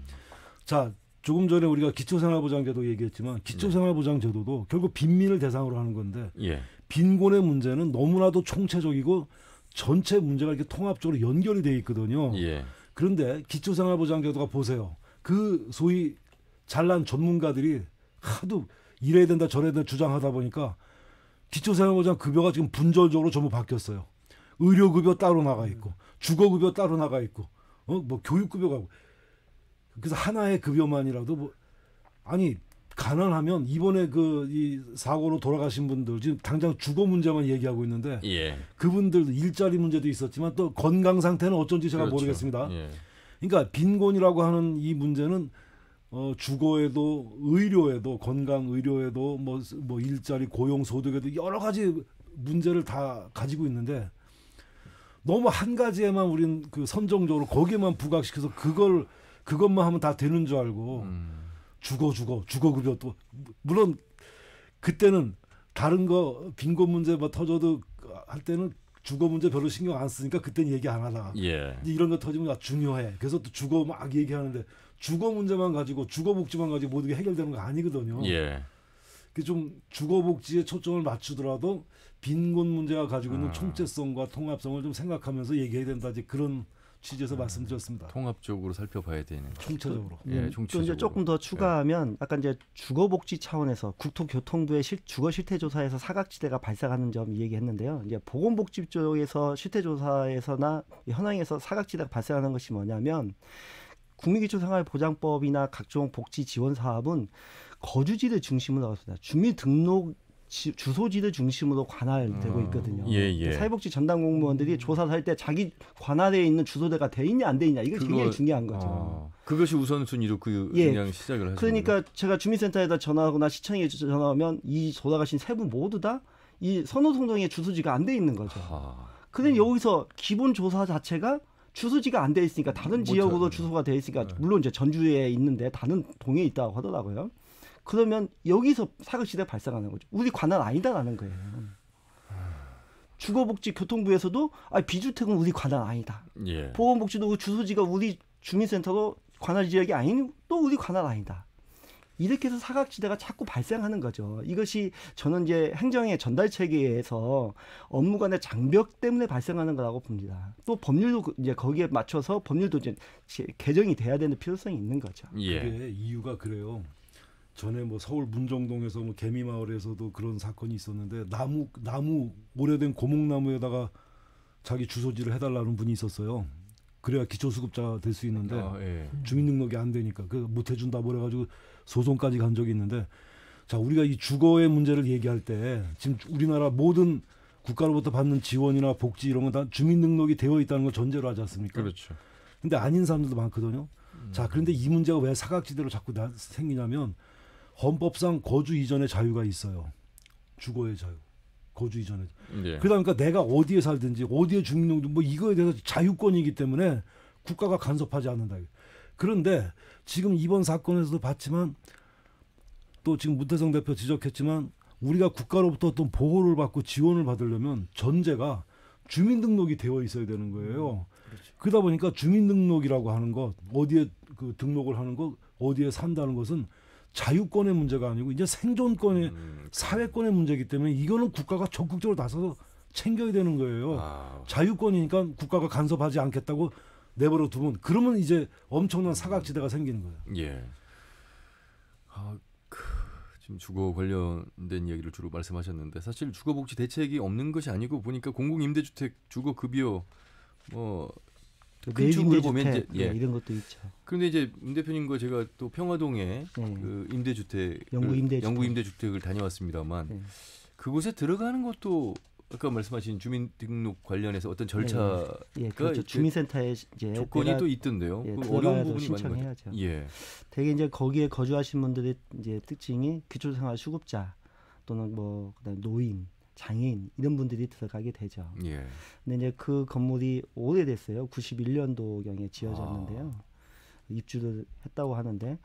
자, 조금 전에 우리가 기초생활보장제도 얘기했지만 기초생활보장제도도 결국 빈민을 대상으로 하는 건데 예. 빈곤의 문제는 너무나도 총체적이고 전체 문제가 이렇게 통합적으로 연결이 돼 있거든요. 예. 그런데 기초생활보장제도가 보세요. 그 소위 잘난 전문가들이 하도 이래야 된다 저래야 된다 주장하다 보니까 기초생활보장 급여가 지금 분절적으로 전부 바뀌었어요. 의료급여 따로 나가 있고 주거급여 따로 나가 있고 어 뭐 교육급여가 그래서 하나의 급여만이라도 뭐 아니 가난하면 이번에 그 이 사고로 돌아가신 분들 지금 당장 주거 문제만 얘기하고 있는데 예. 그분들도 일자리 문제도 있었지만 또 건강 상태는 어쩐지 제가 그렇죠. 모르겠습니다. 예. 그러니까 빈곤이라고 하는 이 문제는 어 주거에도 의료에도 건강 의료에도 뭐, 뭐 일자리 고용 소득에도 여러 가지 문제를 다 가지고 있는데 너무 한 가지에만 우린 그 선정적으로 거기에만 부각시켜서 그걸 그것만 하면 다 되는 줄 알고 음. 주거 주거 주거 급여 또 물론 그때는 다른 거 빈곤 문제 뭐 터져도 할 때는 주거 문제 별로 신경 안 쓰니까 그때는 얘기 안 하다가 예. 이제 이런 거 터지면 아, 중요해. 그래서 또 주거 막 얘기하는데 주거 문제만 가지고 주거 복지만 가지고 모든 게 해결되는 거 아니거든요. 예. 그좀 주거 복지에 초점을 맞추더라도 빈곤 문제가 가지고 있는 아. 총체성과 통합성을 좀 생각하면서 얘기해야 된다. 이제 그런 취지에서 말씀드렸습니다. 통합적으로 살펴봐야 되는 총체적으로. 예, 음, 또 총체적으로. 이제 조금 더 추가하면 아까 이제 주거복지 차원에서 국토교통부의 실, 주거 실태 조사에서 사각지대가 발생하는 점 얘기했는데요. 이제 보건복지 쪽에서 실태 조사에서나 현황에서 사각지대가 발생하는 것이 뭐냐면 국민기초생활보장법이나 각종 복지 지원 사업은 거주지를 중심으로 하고 있습니다. 주민등록 지- 주소지를 중심으로 관할되고 음. 있거든요. 예, 예. 사회복지 전담 공무원들이 조사를 할 때 자기 관할에 있는 주소대가 돼 있냐 안 돼 있냐 이게 굉장히 중요한 거죠. 어, 그것이 우선순위로 그 예. 그냥 시작을 하시는 그러니까 제가 주민센터에다 전화하거나 시청에 전화하면 이 돌아가신 세 분 모두 다 이 선호송동의 주소지가 안 돼 있는 거죠. 아, 근데 여기서 기본 조사 자체가 주소지가 안 돼 있으니까 다른 못 지역으로 찾아요. 주소가 돼 있으니까 네. 물론 이제 전주에 있는데 다른 동에 있다고 하더라고요. 그러면 여기서 사각지대 가 발생하는 거죠. 우리 관할 아니다라는 거예요. 주거복지 교통부에서도 아 비주택은 우리 관할 아니다. 예. 보건복지도 그 주소지가 우리 주민센터로 관할 지역이 아닌 또 우리 관할 아니다. 이렇게 해서 사각지대가 자꾸 발생하는 거죠. 이것이 저는 이제 행정의 전달 체계에서 업무 간의 장벽 때문에 발생하는 거라고 봅니다. 또 법률도 그- 이제 거기에 맞춰서 법률도 이제 제- 개정이 돼야 되는 필요성이 있는 거죠. 예. 그게 이유가 그래요. 전에 뭐 서울 문정동에서 뭐 개미마을에서도 그런 사건이 있었는데 나무 나무 오래된 고목나무에다가 자기 주소지를 해달라는 분이 있었어요. 그래야 기초수급자가 될수 있는데 아, 예. 주민등록이 안 되니까 그 못 해준다 그래가지고 소송까지 간 적이 있는데 자 우리가 이 주거의 문제를 얘기할 때 지금 우리나라 모든 국가로부터 받는 지원이나 복지 이런 건 다 주민등록이 되어 있다는 걸 전제로 하지 않습니까? 그렇죠. 근데 아닌 사람들도 많거든요. 음. 자 그런데 이 문제가 왜 사각지대로 자꾸 나, 생기냐면 헌법상 거주 이전의 자유가 있어요. 주거의 자유, 거주 이전의. 예. 그러니까 내가 어디에 살든지 어디에 주민등록 뭐 이거에 대해서 자유권이기 때문에 국가가 간섭하지 않는다. 그런데 지금 이번 사건에서도 봤지만 또 지금 문태성 대표 지적했지만 우리가 국가로부터 어떤 보호를 받고 지원을 받으려면 전제가 주민등록이 되어 있어야 되는 거예요. 그러다 보니까 주민등록이라고 하는 것 어디에 그 등록을 하는 것 어디에 산다는 것은 자유권의 문제가 아니고 이제 생존권의 음, 사회권의 문제이기 때문에 이거는 국가가 적극적으로 나서서 챙겨야 되는 거예요. 아, 자유권이니까 국가가 간섭하지 않겠다고 내버려 두면 그러면 이제 엄청난 사각지대가 생기는 거예요. 예. 아, 그, 지금 주거 관련된 이야기를 주로 말씀하셨는데 사실 주거복지 대책이 없는 것이 아니고 보니까 공공임대주택 주거급여 뭐 큰 축을 보면 이제, 예. 네, 이런 것도 있죠. 그런데 이제 임 대표님과 제가 또 평화동에 네. 그 임대주택 영구 임대주택. 영구 임대주택을 다녀왔습니다만 네. 그곳에 들어가는 것도 아까 말씀하신 주민등록 관련해서 어떤 절차 예, 그렇죠. 주민센터에 이제 조건이 또 있던데요. 예, 그 어려운 부분이 신청해야죠. 예. 되게 이제 거기에 거주하신 분들의 이제 특징이 기초생활 수급자 또는 뭐 그다음 노인, 장애인 이런 분들이 들어가게 되죠. 예. 근데 이제 그 건물이 오래됐어요. 91년도 경에 지어졌는데요. 입주를 했다고 하는데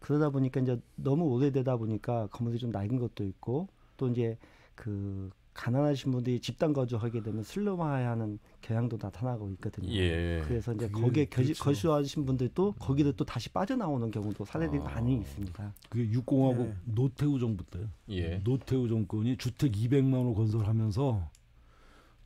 그러다 보니까 이제 너무 오래되다 보니까 건물이 좀 낡은 것도 있고 또 이제 그 가난하신 분들이 집단 거주하게 되면 슬럼화하는 경향도 나타나고 있거든요. 예. 그래서 이제 그게 거기에 거주, 그렇죠. 거주하신 분들도 거기를 또 다시 빠져나오는 경우도 사례들이 아. 많이 있습니다. 그게 육공화국 네. 노태우 정부 때 예. 노태우 정권이 주택 200만 호 건설하면서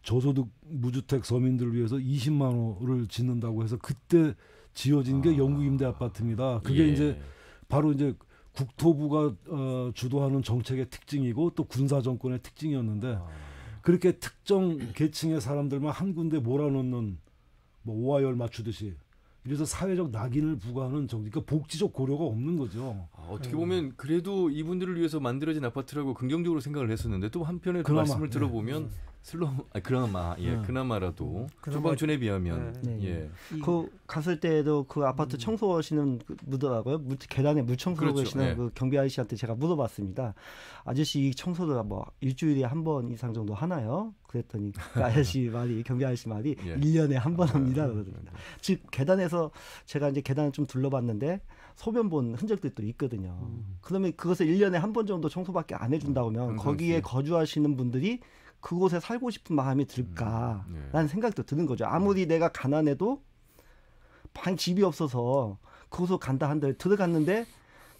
저소득 무주택 서민들을 위해서 20만 호를 짓는다고 해서 그때 지어진 게 아. 영국 임대 아파트입니다. 그게 예. 이제 바로 이제 국토부가 어, 주도하는 정책의 특징이고 또 군사 정권의 특징이었는데 아. 그렇게 특정 계층의 사람들만 한 군데 몰아넣는 뭐 오하열 맞추듯이 이래서 사회적 낙인을 부과하는 정책, 그러니까 복지적 고려가 없는 거죠. 아, 어떻게 보면 그래도 이분들을 위해서 만들어진 아파트라고 긍정적으로 생각을 했었는데 또 한편에 또 그나마, 말씀을 예. 들어보면 슬럼 아 그나마 예 네. 그나마라도 그나마- 소방촌에 비하면 네. 예 이- 그 갔을 때도 그 아파트 청소하시는 그 묻더라고요. 물, 계단에 물 청소하고 그렇죠. 계시는 네. 그 경비 아저씨한테 제가 물어봤습니다. 아저씨 이 청소를 뭐 일주일에 한 번 이상 정도 하나요? 그랬더니 그 아저씨 말이 경비 아저씨 말이 예. 일 1년에 한 번 합니다. 아, 그러더라고요. 즉 계단에서 제가 이제 계단을 좀 둘러봤는데 소변 본 흔적들도 있거든요. 음. 그러면 그것을 일년에 한 번 정도 청소밖에 안 해준다고 하면 평상시에. 거기에 거주하시는 분들이 그곳에 살고 싶은 마음이 들까라는 음, 네. 생각도 드는 거죠. 아무리 내가 가난해도 방 집이 없어서 그곳으로 간다 한들 들어갔는데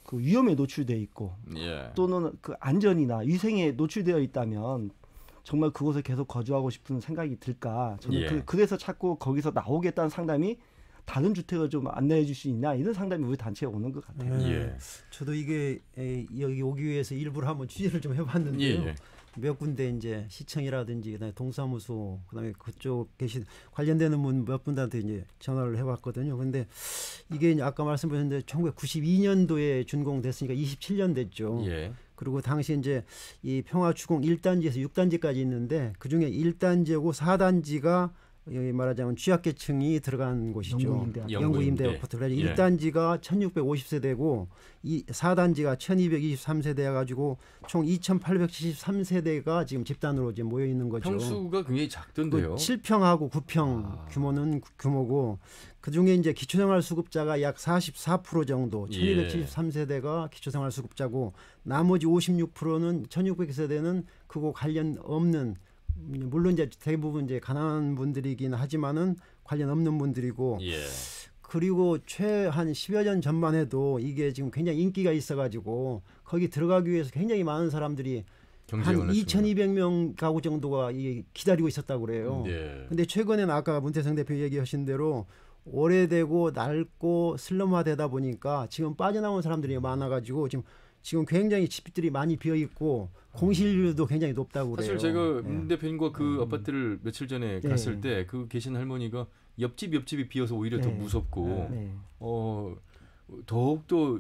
그 위험에 노출돼 있고 예. 또는 그 안전이나 위생에 노출되어 있다면 정말 그곳에 계속 거주하고 싶은 생각이 들까? 저는 예. 그, 그래서 자꾸 거기서 나오겠다는 상담이 다른 주택을 좀 안내해 줄 수 있냐 이런 상담이 우리 단체에 오는 것 같아요. 네. 예. 저도 이게 에, 여기 오기 위해서 일부러 한번 취재를 좀 예, 해봤는데요. 예. 몇 군데 이제 시청이라든지 그다음에 동사무소 그다음에 그쪽 계신 관련되는 분 몇 분들한테 이제 전화를 해봤거든요. 근데 이게 이제 아까 말씀드렸는데 1992년도에 준공됐으니까 27년 됐죠. 예. 그리고 당시 이제 이 평화주공 1단지에서 6단지까지 있는데 그 중에 1단지하고 4단지가 여기 말하자면 취약계층이 들어간 곳이죠. 아파트. 영국임대 영국임대. 아파트. 그래서 예. 1단지가 1650세대고 이 4단지가 1223세대 가지고 총 2873세대가 지금 집단으로 이제 모여 있는 거죠. 평수가 굉장히 작던데요. 그 7평하고 9평 아. 규모는 구- 규모고 그 중에 이제 기초생활 수급자가 약 44% 정도, 예. 1273세대가 기초생활 수급자고 나머지 56%는 1600세대는 그거 관련 없는 음, 물론 이제 대부분 이제 가난한 분들이긴 하지만은 관련 없는 분들이고 예. 그리고 최 한 10여 년 전만 해도 이게 지금 굉장히 인기가 있어 가지고 거기 들어가기 위해서 굉장히 많은 사람들이 한 경쟁을 했습니다. 2,200명 가구 정도가 이게 기다리고 있었다고 그래요. 예. 근데 최근에는 아까 문태성 대표 얘기하신 대로 오래되고 낡고 슬럼화되다 보니까 지금 빠져나온 사람들이 많아가지고 지금 지금 굉장히 집들이 많이 비어 있고 공실률도 굉장히 높다고 그래요. 사실 제가 예. 문 대표님과 그 아파트를 며칠 전에 네. 갔을 때 그 계신 할머니가 옆집 옆집이 비어서 오히려 더 네. 무섭고 네. 어 더욱 더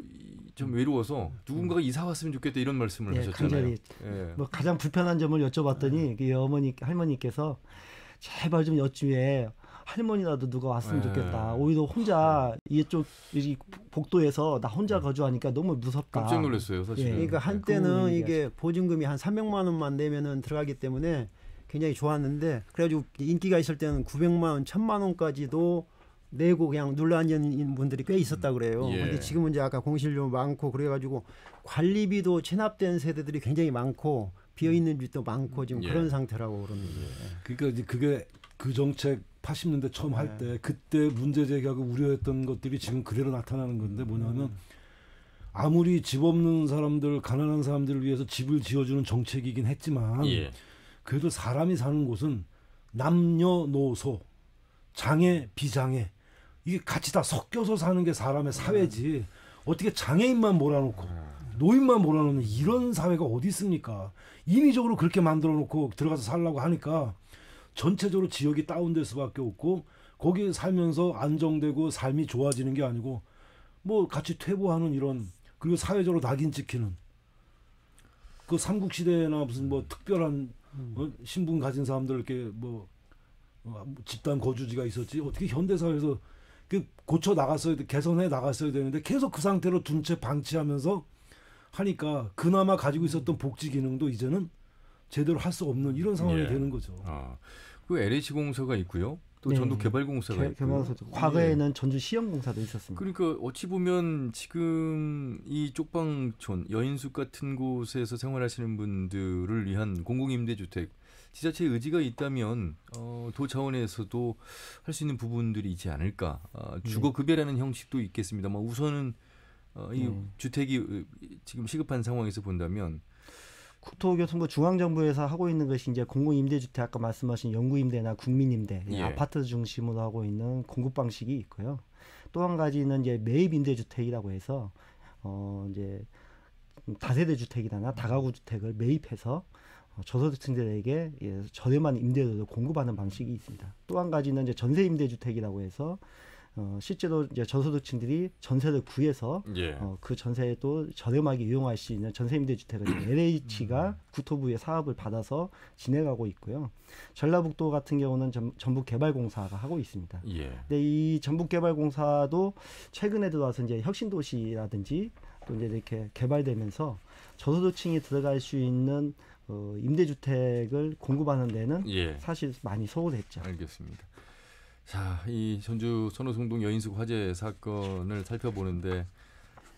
좀 외로워서 누군가가 이사 왔으면 좋겠다 이런 말씀을 예, 하셨잖아요. 예. 뭐 가장 불편한 점을 여쭤봤더니 그 어머니 할머니께서 제발 좀 여쭈에 할머니라도 누가 왔으면 네. 좋겠다. 오히려 혼자 이쪽 이 복도에서 나 혼자 거주하니까 너무 무섭다. 깜짝 놀랐어요, 사실은. 예, 그러니까 그 한때는 이게 보증금이 한 300만 원만 내면은 들어가기 때문에 굉장히 좋았는데 그래가지고 인기가 있을 때는 900만 원, 1000만 원까지도 내고 그냥 눌러 앉는 분들이 꽤 있었다 그래요. 예. 근데 지금은 이제 아까 공실료 많고 그래가지고 관리비도 체납된 세대들이 굉장히 많고 비어 있는 집도 많고 지금 예. 그런 상태라고 그러는데. 그러니까 이제 그게 그 정책 80년대 처음 할때 그때 문제 제기하고 우려했던 것들이 지금 그대로 나타나는 건데 뭐냐면 아무리 집 없는 사람들 가난한 사람들을 위해서 집을 지어주는 정책이긴 했지만 예. 그래도 사람이 사는 곳은 남녀노소 장애 비장애 이게 같이 다 섞여서 사는 게 사람의 사회지. 어떻게 장애인만 몰아놓고 노인만 몰아놓는 이런 사회가 어디 있습니까? 인위적으로 그렇게 만들어 놓고 들어가서 살라고 하니까 전체적으로 지역이 다운될 수밖에 없고 거기에 살면서 안정되고 삶이 좋아지는 게 아니고 뭐 같이 퇴보하는 이런 그리고 사회적으로 낙인 찍히는 그 삼국 시대나 무슨 뭐 특별한 어, 신분 가진 사람들 이렇게 뭐 어, 집단 거주지가 있었지. 어떻게 현대 사회에서 그 고쳐 나갔어야 돼 개선해 나갔어야 되는데 계속 그 상태로 둔 채 방치하면서 하니까 그나마 가지고 있었던 복지 기능도 이제는 제대로 할 수 없는 이런 상황이 예. 되는 거죠. 아, 그 LH 공사가 있고요. 또 네. 전북 개발 공사가 개- 있고요. 개발사도 과거에는 전주 시형 공사도 있었습니다. 그러니까 어찌 보면 지금 이 쪽방촌 여인숙 같은 곳에서 생활하시는 분들을 위한 공공 임대주택 지자체의 의지가 있다면 어, 도 차원에서도 할 수 있는 부분들이 있지 않을까. 어, 주거 급여라는 형식도 있겠습니다만 우선은 어, 이 네. 주택이 어, 지금 시급한 상황에서 본다면 국토교통부 중앙정부에서 하고 있는 것이 이제 공공임대주택 아까 말씀하신 영구임대나 국민임대 예. 아파트 중심으로 하고 있는 공급 방식이 있고요. 또 한 가지는 이제 매입임대주택이라고 해서 어 이제 다세대 주택이나 다가구 주택을 매입해서 어, 저소득층들에게 예, 저렴한 임대료를 공급하는 방식이 있습니다. 또 한 가지는 이제 전세 임대주택이라고 해서 어, 실제로 이제 저소득층들이 전세를 구해서 예. 어, 그 전세도 저렴하게 이용할 수 있는 전세 임대주택을 이제 LH가 국토부의 사업을 받아서 진행하고 있고요. 전라북도 같은 경우는 전, 전북개발공사가 하고 있습니다. 예. 근데 이 전북개발공사도 최근에 들어와서 이제 혁신도시라든지 또 이제 이렇게 개발되면서 저소득층이 들어갈 수 있는 어, 임대주택을 공급하는 데는 예. 사실 많이 소홀했죠. 알겠습니다. 자, 이 전주 선호송동 여인숙 화재 사건을 살펴보는데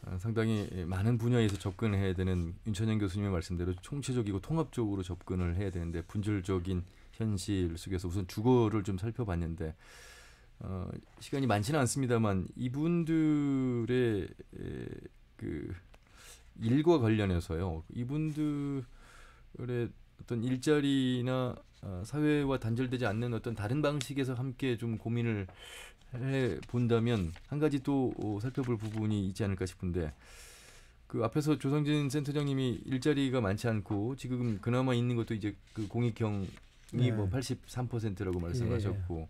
어, 상당히 많은 분야에서 접근해야 되는 윤천영 교수님의 말씀대로 총체적이고 통합적으로 접근을 해야 되는데 분절적인 현실 속에서 우선 주거를 좀 살펴봤는데 어, 시간이 많지는 않습니다만 이분들의 에, 그 일과 관련해서요. 이분들의 어떤 일자리나 어, 사회와 단절되지 않는 어떤 다른 방식에서 함께 좀 고민을 해 본다면 한 가지 또 어, 살펴볼 부분이 있지 않을까 싶은데 그 앞에서 조성진 센터장님이 일자리가 많지 않고 지금 그나마 있는 것도 이제 그 공익형이 네. 뭐 83%라고 말씀하셨고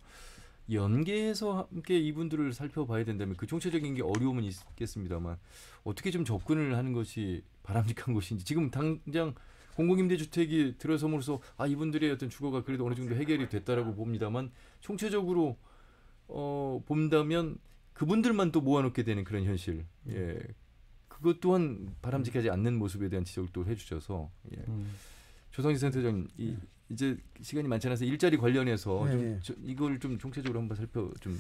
연계해서 함께 이분들을 살펴봐야 된다면 그 총체적인 게 어려움은 있겠습니다만 어떻게 좀 접근을 하는 것이 바람직한 것인지 지금 당장 공공임대 주택이 들어섬으로써 아 이분들의 어떤 주거가 그래도 어느 정도 해결이 됐다라고 봅니다만 총체적으로 어 본다면 그분들만 또 모아놓게 되는 그런 현실 예 그것 또한 바람직하지 않는 모습에 대한 지적을 또 해주셔서 예. 음. 조성진 센터장님 이, 이제 시간이 많지 않아서 일자리 관련해서 네, 좀 네. 저, 이걸 좀 총체적으로 한번 살펴 좀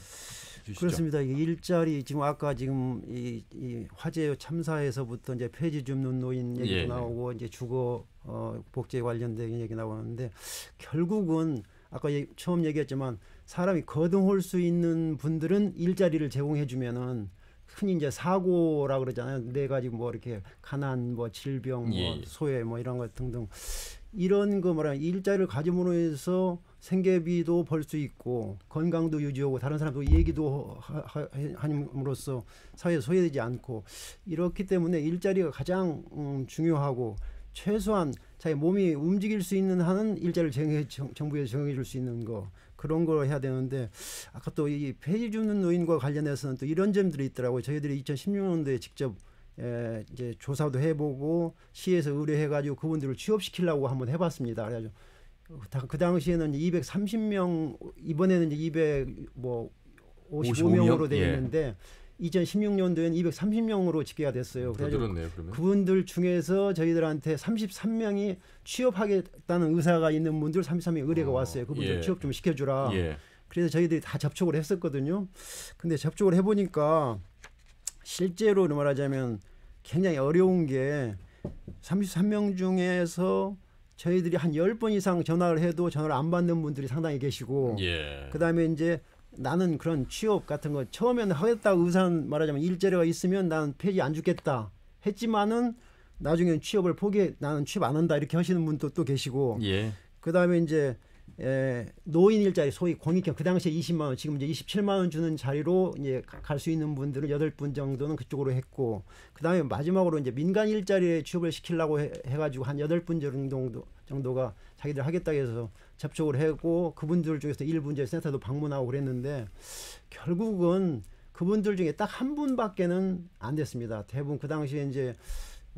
주시죠. 그렇습니다. 일자리 지금 아까 지금 이, 이 화재 참사에서부터 이제 폐지 줍는 노인 얘기도 예. 나오고 이제 주거 어, 복지 관련된 얘기 나오는데 결국은 아까 얘- 처음 얘기했지만 사람이 거듭올 수 있는 분들은 일자리를 제공해 주면은 흔히 이제 사고라 그러잖아요. 네 가지 뭐 이렇게 가난, 뭐 질병, 뭐 예, 예. 소외, 뭐 이런 것 등등 이런 거 뭐라 일자리를 가짐으로 해서 생계비도 벌 수 있고 건강도 유지하고 다른 사람도 얘기도 하- 하- 함으로써 사회에 소외되지 않고 이렇기 때문에 일자리가 가장 음, 중요하고 최소한 자기 몸이 움직일 수 있는 한은 일자리를 정해 정, 정부에서 정해 줄 수 있는 거 그런 걸 해야 되는데 아까 또 이 폐지 주는 노인과 관련해서는 또 이런 점들이 있더라고요. 저희들이 2016년도에 직접 에, 이제 조사도 해보고 시에서 의뢰해가지고 그분들을 취업시키려고 한번 해봤습니다. 그래가지고 다- 그 당시에는 230명 이번에는 이제 200뭐 55명으로 돼 예. 있는데 2016년도에는 230명으로 집계가 됐어요. 그러면 그분들 중에서 저희들한테 33명이 취업하겠다는 의사가 있는 분들 33명 의뢰가 어, 왔어요. 그분들 예. 취업 좀 시켜주라. 예. 그래서 저희들이 다 접촉을 했었거든요. 근데 접촉을 해보니까 실제로 말하자면 굉장히 어려운 게 33명 중에서 저희들이 한 10번 이상 전화를 해도 전화를 안 받는 분들이 상당히 계시고 예. 그다음에 이제 나는 그런 취업 같은 거 처음에는 하겠다 의사는 말하자면 일자리가 있으면 나는 폐지 안 주겠다 했지만은 나중에 취업을 포기 나는 취업 안 한다 이렇게 하시는 분도 또 계시고 예. 그다음에 이제 에, 노인 일자리 소위 공익형 그 당시에 20만 원 지금 이제 27만 원 주는 자리로 이제 갈 수 있는 분들은 여덟 분 정도는 그쪽으로 했고 그다음에 마지막으로 이제 민간 일자리에 취업을 시키려고 해, 해가지고 한 여덟 분 정도 정도가 자기들 하겠다 해서 접촉을 했고 그분들 중에서 일부 이제 센터도 방문하고 그랬는데 결국은 그분들 중에 딱 한 분밖에는 안 됐습니다. 대부분 그 당시에 이제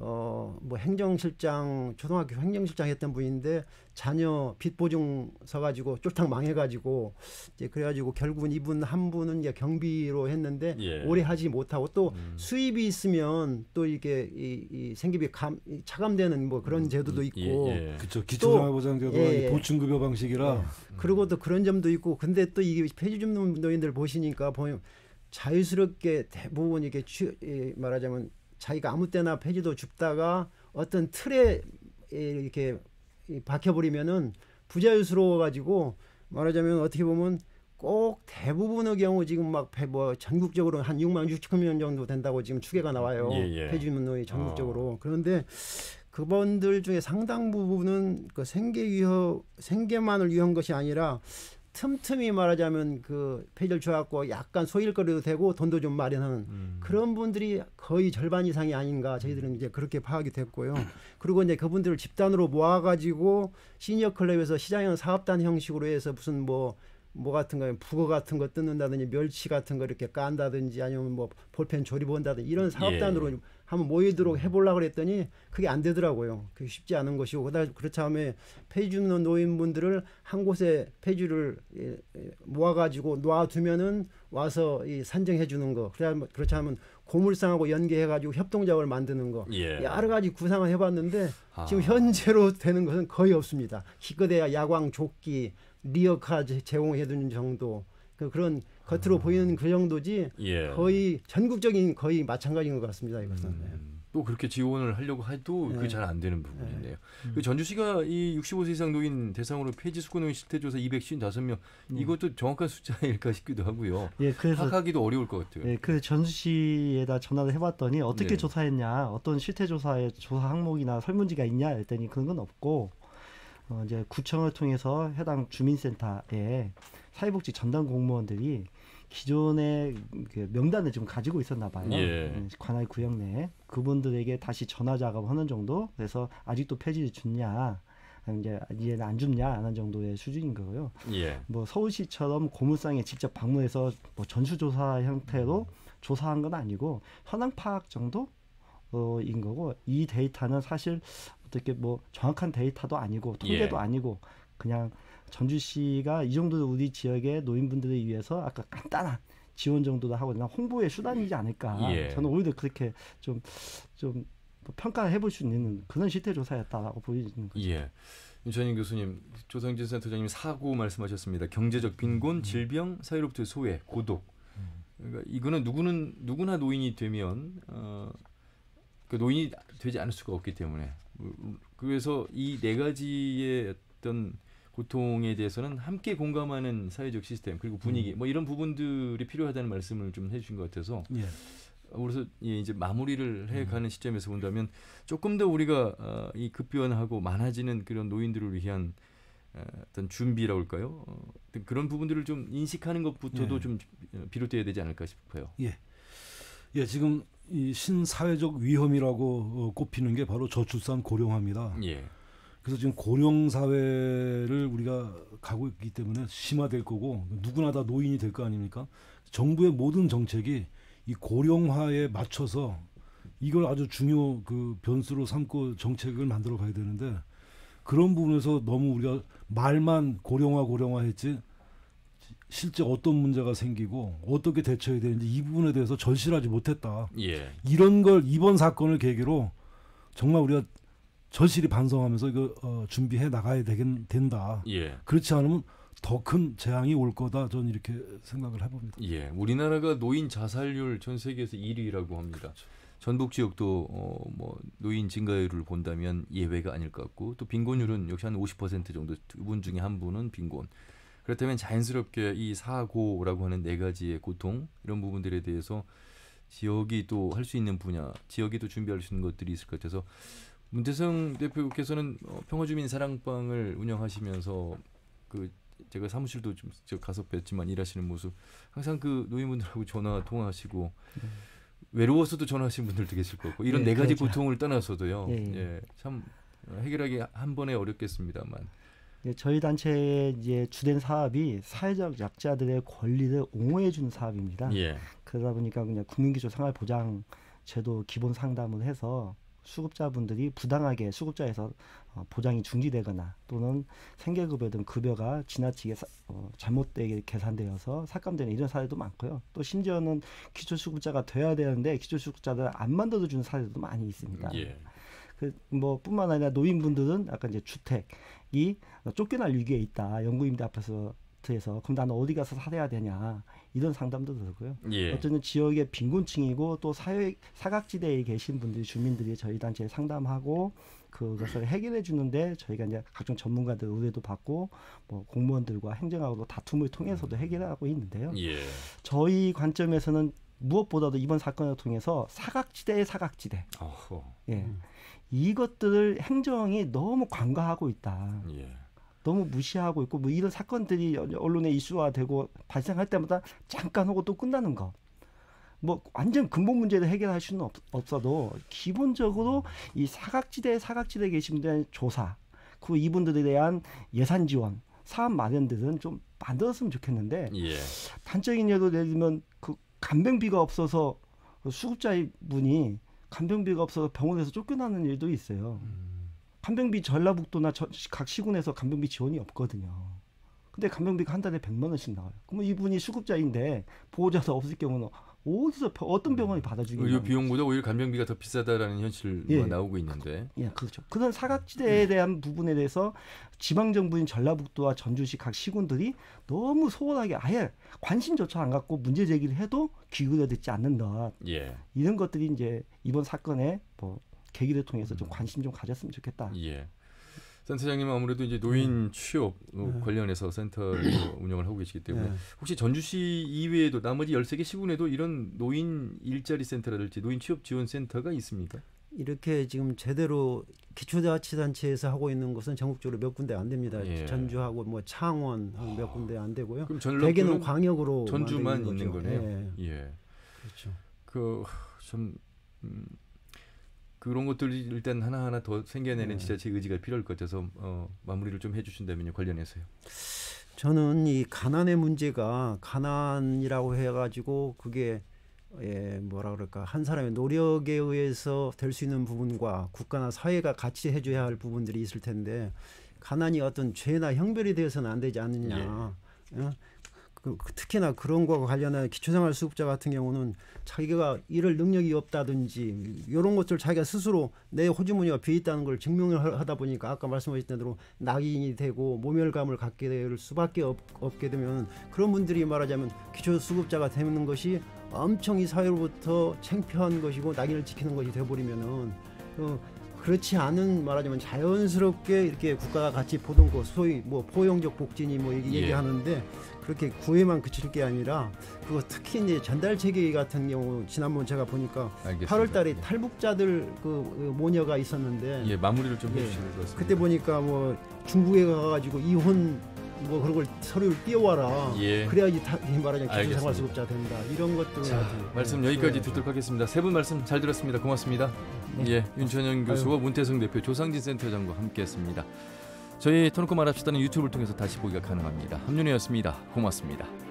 어뭐 행정실장 초등학교 행정실장 했던 분인데 자녀 빚 보증 서 가지고 쫄딱 망해가지고 이제 그래가지고 결국은 이분 한 분은 이제 경비로 했는데 예. 오래 하지 못하고 또 음. 수입이 있으면 또 이게 이, 이 생계비 감이 차감되는 뭐 그런 제도도 있고 예, 예. 그렇죠. 기초생활보장제도가 예, 이 예. 보충급여 방식이라 그리고 또 그런 점도 있고 근데 또 이게 폐지 줍는 노인들 보시니까 보면 자유스럽게 대부분 이게 취, 이 말하자면 자기가 아무 때나 폐지도 줍다가 어떤 틀에 이렇게 이 박혀버리면은 부자유스러워 가지고 말하자면 어떻게 보면 꼭 대부분의 경우 지금 막 뭐 전국적으로 한 6만 6천 명 정도 된다고 지금 추계가 나와요. 예, 예. 폐지 줍는 노인 전국적으로 그런데 그분들 중에 상당 부분은 그 생계 위협 생계만을 위한 것이 아니라 틈틈이 말하자면 그 폐지를 줘갖고 약간 소일거리도 되고 돈도 좀 마련하는 음. 그런 분들이 거의 절반 이상이 아닌가 저희들은 이제 그렇게 파악이 됐고요. 그리고 이제 그분들을 집단으로 모아가지고 시니어 클럽에서 시장형 사업단 형식으로 해서 무슨 뭐뭐 같은 거 북어 같은 거 뜯는다든지 멸치 같은 거 이렇게 깐다든지 아니면 뭐 볼펜 조립 한다든지 이런 사업단으로 예. 한번 모이도록 해보려고 그랬더니 그게 안 되더라고요. 그게 쉽지 않은 것이고 그다 그렇지 않으면 폐지 주는 노인분들을 한 곳에 폐지를 예, 예, 모아가지고 놔두면은 와서 이 산정해 주는 거. 그래 그렇지 않으면 고물상하고 연계해가지고 협동작업을 만드는 거. 예. 여러 가지 구상을 해봤는데 아. 지금 현재로 되는 것은 거의 없습니다. 기껏해야 야광 조끼, 리어카 제- 제공해두는 정도. 그 그런 겉으로 보이는 그 정도지 아. 예. 거의 전국적인 거의 마찬가지인 것 같습니다. 이것은. 네. 음, 또 그렇게 지원을 하려고 해도 그게 네. 잘안 되는 부분이네요. 그 전주시가 이 65세 이상 노인 대상으로 폐지 수거 노인 실태조사 255명 이것도 정확한 숫자일까 싶기도 하고요. 예, 그래서 파악하기도 어려울 것 같아요. 예, 그 전수시에다 전화를 해봤더니 어떻게 네. 조사했냐, 어떤 실태 조사에 조사 항목이나 설문지가 있냐 했더니 그런 건 없고 어, 이제 구청을 통해서 해당 주민센터에 사회복지 전담 공무원들이 기존의 그 명단을 지금 가지고 있었나 봐요. 예. 음, 관할 구역 내에 그분들에게 다시 전화 작업하는 정도. 그래서 아직도 폐지를 줬냐, 이제 이제는 안 줍냐 하는 정도의 수준인 거고요. 예. 뭐 서울시처럼 고물상에 직접 방문해서 뭐 전수조사 형태로 조사한 건 아니고 현황 파악 정도인 거고 이 데이터는 사실 어떻게 뭐 정확한 데이터도 아니고 통계도 예. 아니고 그냥 전주시가 이 정도 우리 지역의 노인분들을 위해서 아까 간단한 지원 정도도 하고 그냥 홍보의 수단이지 않을까. 예. 저는 오히려 그렇게 좀 좀 평가해 볼 수 있는 그런 실태 조사였다라고 보이는 거죠. 예. 윤찬인 교수님, 조성진 센터장님 사고 말씀하셨습니다. 경제적 음. 빈곤, 질병, 사회로부터의 소외, 고독. 그러니까 이거는 누구는 누구나 노인이 되면 어, 그 노인이 되지 않을 수가 없기 때문에 그래서 이 네 가지의 어떤 고통에 대해서는 함께 공감하는 사회적 시스템 그리고 분위기 뭐 이런 부분들이 필요하다는 말씀을 좀 해주신 것 같아서 예. 그래서 예, 이제 마무리를 해가는 시점에서 본다면 조금 더 우리가 어, 이 급변하고 많아지는 그런 노인들을 위한 어, 어떤 준비라고 할까요? 어, 그런 부분들을 좀 인식하는 것부터도 예. 좀 어, 비롯돼야 되지 않을까 싶어요. 예, 지금 이 신사회적 위험이라고 어, 꼽히는 게 바로 저출산 고령화입니다. 예, 그래서 지금 고령 사회를 우리가 가고 있기 때문에 심화될 거고 누구나 다 노인이 될 거 아닙니까? 정부의 모든 정책이 이 고령화에 맞춰서 이걸 아주 중요 그 변수로 삼고 정책을 만들어 가야 되는데 그런 부분에서 너무 우리가 말만 고령화 고령화 했지 실제 어떤 문제가 생기고 어떻게 대처해야 되는지 이 부분에 대해서 절실하지 못했다. 예, 이런 걸 이번 사건을 계기로 정말 우리가 절실히 반성하면서 이거 어, 준비해 나가야 되긴 된다. 예, 그렇지 않으면 더 큰 재앙이 올 거다. 저는 이렇게 생각을 해봅니다. 예. 우리나라가 노인 자살률 전 세계에서 1위라고 합니다. 전북 지역도 어, 뭐 노인 증가율을 본다면 예외가 아닐 것 같고 또 빈곤율은 역시 한 50% 정도 두 분 중에 한 분은 빈곤. 그렇다면 자연스럽게 이 사고라고 하는 네 가지의 고통 이런 부분들에 대해서 지역이 또 할 수 있는 분야, 지역이 또 준비할 수 있는 것들이 있을 것 같아서 문태성 대표께서는 어, 평화주민 사랑방을 운영하시면서 그 제가 사무실도 좀저 가서 뵀지만 일하시는 모습 항상 그 노인분들하고 전화 통화하시고 외로워서도 전화하시는 분들도 계실 거고 이런 네, 네 가지 그렇죠. 고통을 떠나서도요. 예, 예. 예, 참 어, 해결하기 한 번에 어렵겠습제만 예, 저희 단체의 이제 주된 사업이 사회적 약자들의 권리를 옹호해 주는 사업입니다. 예, 그러다 보니까 그냥 국민기초 생활 보장 제도 기본 상담을 해서 수급자분들이 부당하게 수급자에서 어, 보장이 중지되거나 또는 생계급여 등 급여가 지나치게 사, 어, 잘못되게 계산되어서 삭감되는 이런 사례도 많고요. 또 심지어는 기초수급자가 돼야 되는데 기초수급자들 안 만들어 주는 사례도 많이 있습니다. 예. 그뭐 뿐만 아니라 노인분들은 아까 이제 주택이 쫓겨날 위기에 있다. 연구임대 앞에서 트에서 그럼 나는 어디 가서 살아야 되냐 이런 상담도 들고요. 예. 어쩌면 지역의 빈곤층이고 또 사회 사각지대에 계신 분들이 주민들이 저희 단체에 상담하고 그것을 해결해 주는데 저희가 이제 각종 전문가들 의뢰도 받고 뭐 공무원들과 행정하고 다툼을 통해서도 해결하고 있는데요. 예. 저희 관점에서는 무엇보다도 이번 사건을 통해서 사각지대의 사각지대 어허. 예. 이것들을 행정이 너무 관가하고 있다. 예. 너무 무시하고 있고 뭐 이런 사건들이 언론에 이슈화되고 발생할 때마다 잠깐 하고 또 끝나는 거. 뭐 완전 근본 문제를 해결할 수는 없, 없어도 기본적으로 이 사각지대 사각지대에 계신 대한 조사 그리고 이분들에 대한 예산 지원 사업 마련들은 좀 만들었으면 좋겠는데 예. 단적인 예로 예를 들면 그 간병비가 없어서 그 수급자 분이 간병비가 없어서 병원에서 쫓겨나는 일도 있어요. 간병비 전라북도나 저, 각 시군에서 간병비 지원이 없거든요. 근데 간병비가 한 달에 100만 원씩 나와요. 그러면 이분이 수급자인데 보호자도 없을 경우는 어디서 병- 어떤 병원이 받아주겠냐? 의료 비용보다 오히려 간병비가 더 비싸다라는 현실이 예. 나오고 있는데. 예, 그렇죠. 그런 사각지대에 대한 부분에 대해서 지방 정부인 전라북도와 전주시 각 시군들이 너무 소홀하게 아예 관심조차 안 갖고 문제 제기를 해도 귀국여 듣지 않는다. 예. 이런 것들이 이제 이번 사건의 뭐 계기를 통해서 좀 관심 좀 가졌으면 좋겠다. 예. 센터장님은 아무래도 이제 노인 취업 어, 네. 관련해서 센터를 운영을 하고 계시기 때문에 네. 혹시 전주시 이외에도 나머지 13개 시군에도 이런 노인 일자리 센터라든지 노인 취업 지원 센터가 있습니까? 이렇게 지금 제대로 기초자치단체에서 하고 있는 것은 전국적으로 몇 군데 안 됩니다. 예. 전주하고 뭐 창원 몇 군데 안 되고요. 그럼 전라도는 광역으로 전주만 있는. 거네요. 예, 예. 그렇죠. 그좀 음, 그런 것들이 일단 하나하나 더 생겨내는 네. 지자체 의지가 필요할 것 같아서 어, 마무리를 좀 해주신다면요 관련해서요. 저는 이 가난의 문제가 가난이라고 해가지고 그게 예 뭐라 그럴까 한 사람의 노력에 의해서 될 수 있는 부분과 국가나 사회가 같이 해줘야 할 부분들이 있을 텐데 가난이 어떤 죄나 형별이 되어서는 안 되지 않느냐. 예? 그, 그 특히나 그런 거와 관련한 기초생활 수급자 같은 경우는 자기가 이럴 능력이 없다든지 이런 것들 자기가 스스로 내 호주머니가 비어 있다는 걸 증명을 하- 하다 보니까 아까 말씀하셨던 대로 낙인이 되고 모멸감을 갖게 될 수밖에 없, 없게 되면 그런 분들이 말하자면 기초 수급자가 되는 것이 엄청 이 사회로부터 창피한 것이고 낙인을 지키는 것이 돼버리면은 그 그렇지 않은 말하자면 자연스럽게 이렇게 국가가 같이 보던 거 소위 뭐 포용적 복지니 뭐 얘기, 예. 얘기하는데 그렇게 구애만 그칠 게 아니라 그거 특히 이제 전달 체계 같은 경우 지난번 제가 보니까 알겠습니다. 8월 달에 탈북자들 그 모녀가 있었는데 예 마무리를 좀 예. 해주셔야 될것 같습니다. 그때 보니까 뭐 중국에 가가지고 이혼 뭐 그런 걸 서류를 띄워와라. 예. 그래야지 말하자면. 기초생활수급자 된다. 이런 것들 자, 말씀 여기까지 듣도록 하겠습니다. 세 분 말씀 잘 들었습니다. 고맙습니다. 네. 예, 윤천영 교수와 문태성 대표, 조상진 센터장과 함께했습니다. 저희 터놓고 말합시다는 유튜브를 통해서 다시 보기가 가능합니다. 함윤이었습니다. 고맙습니다.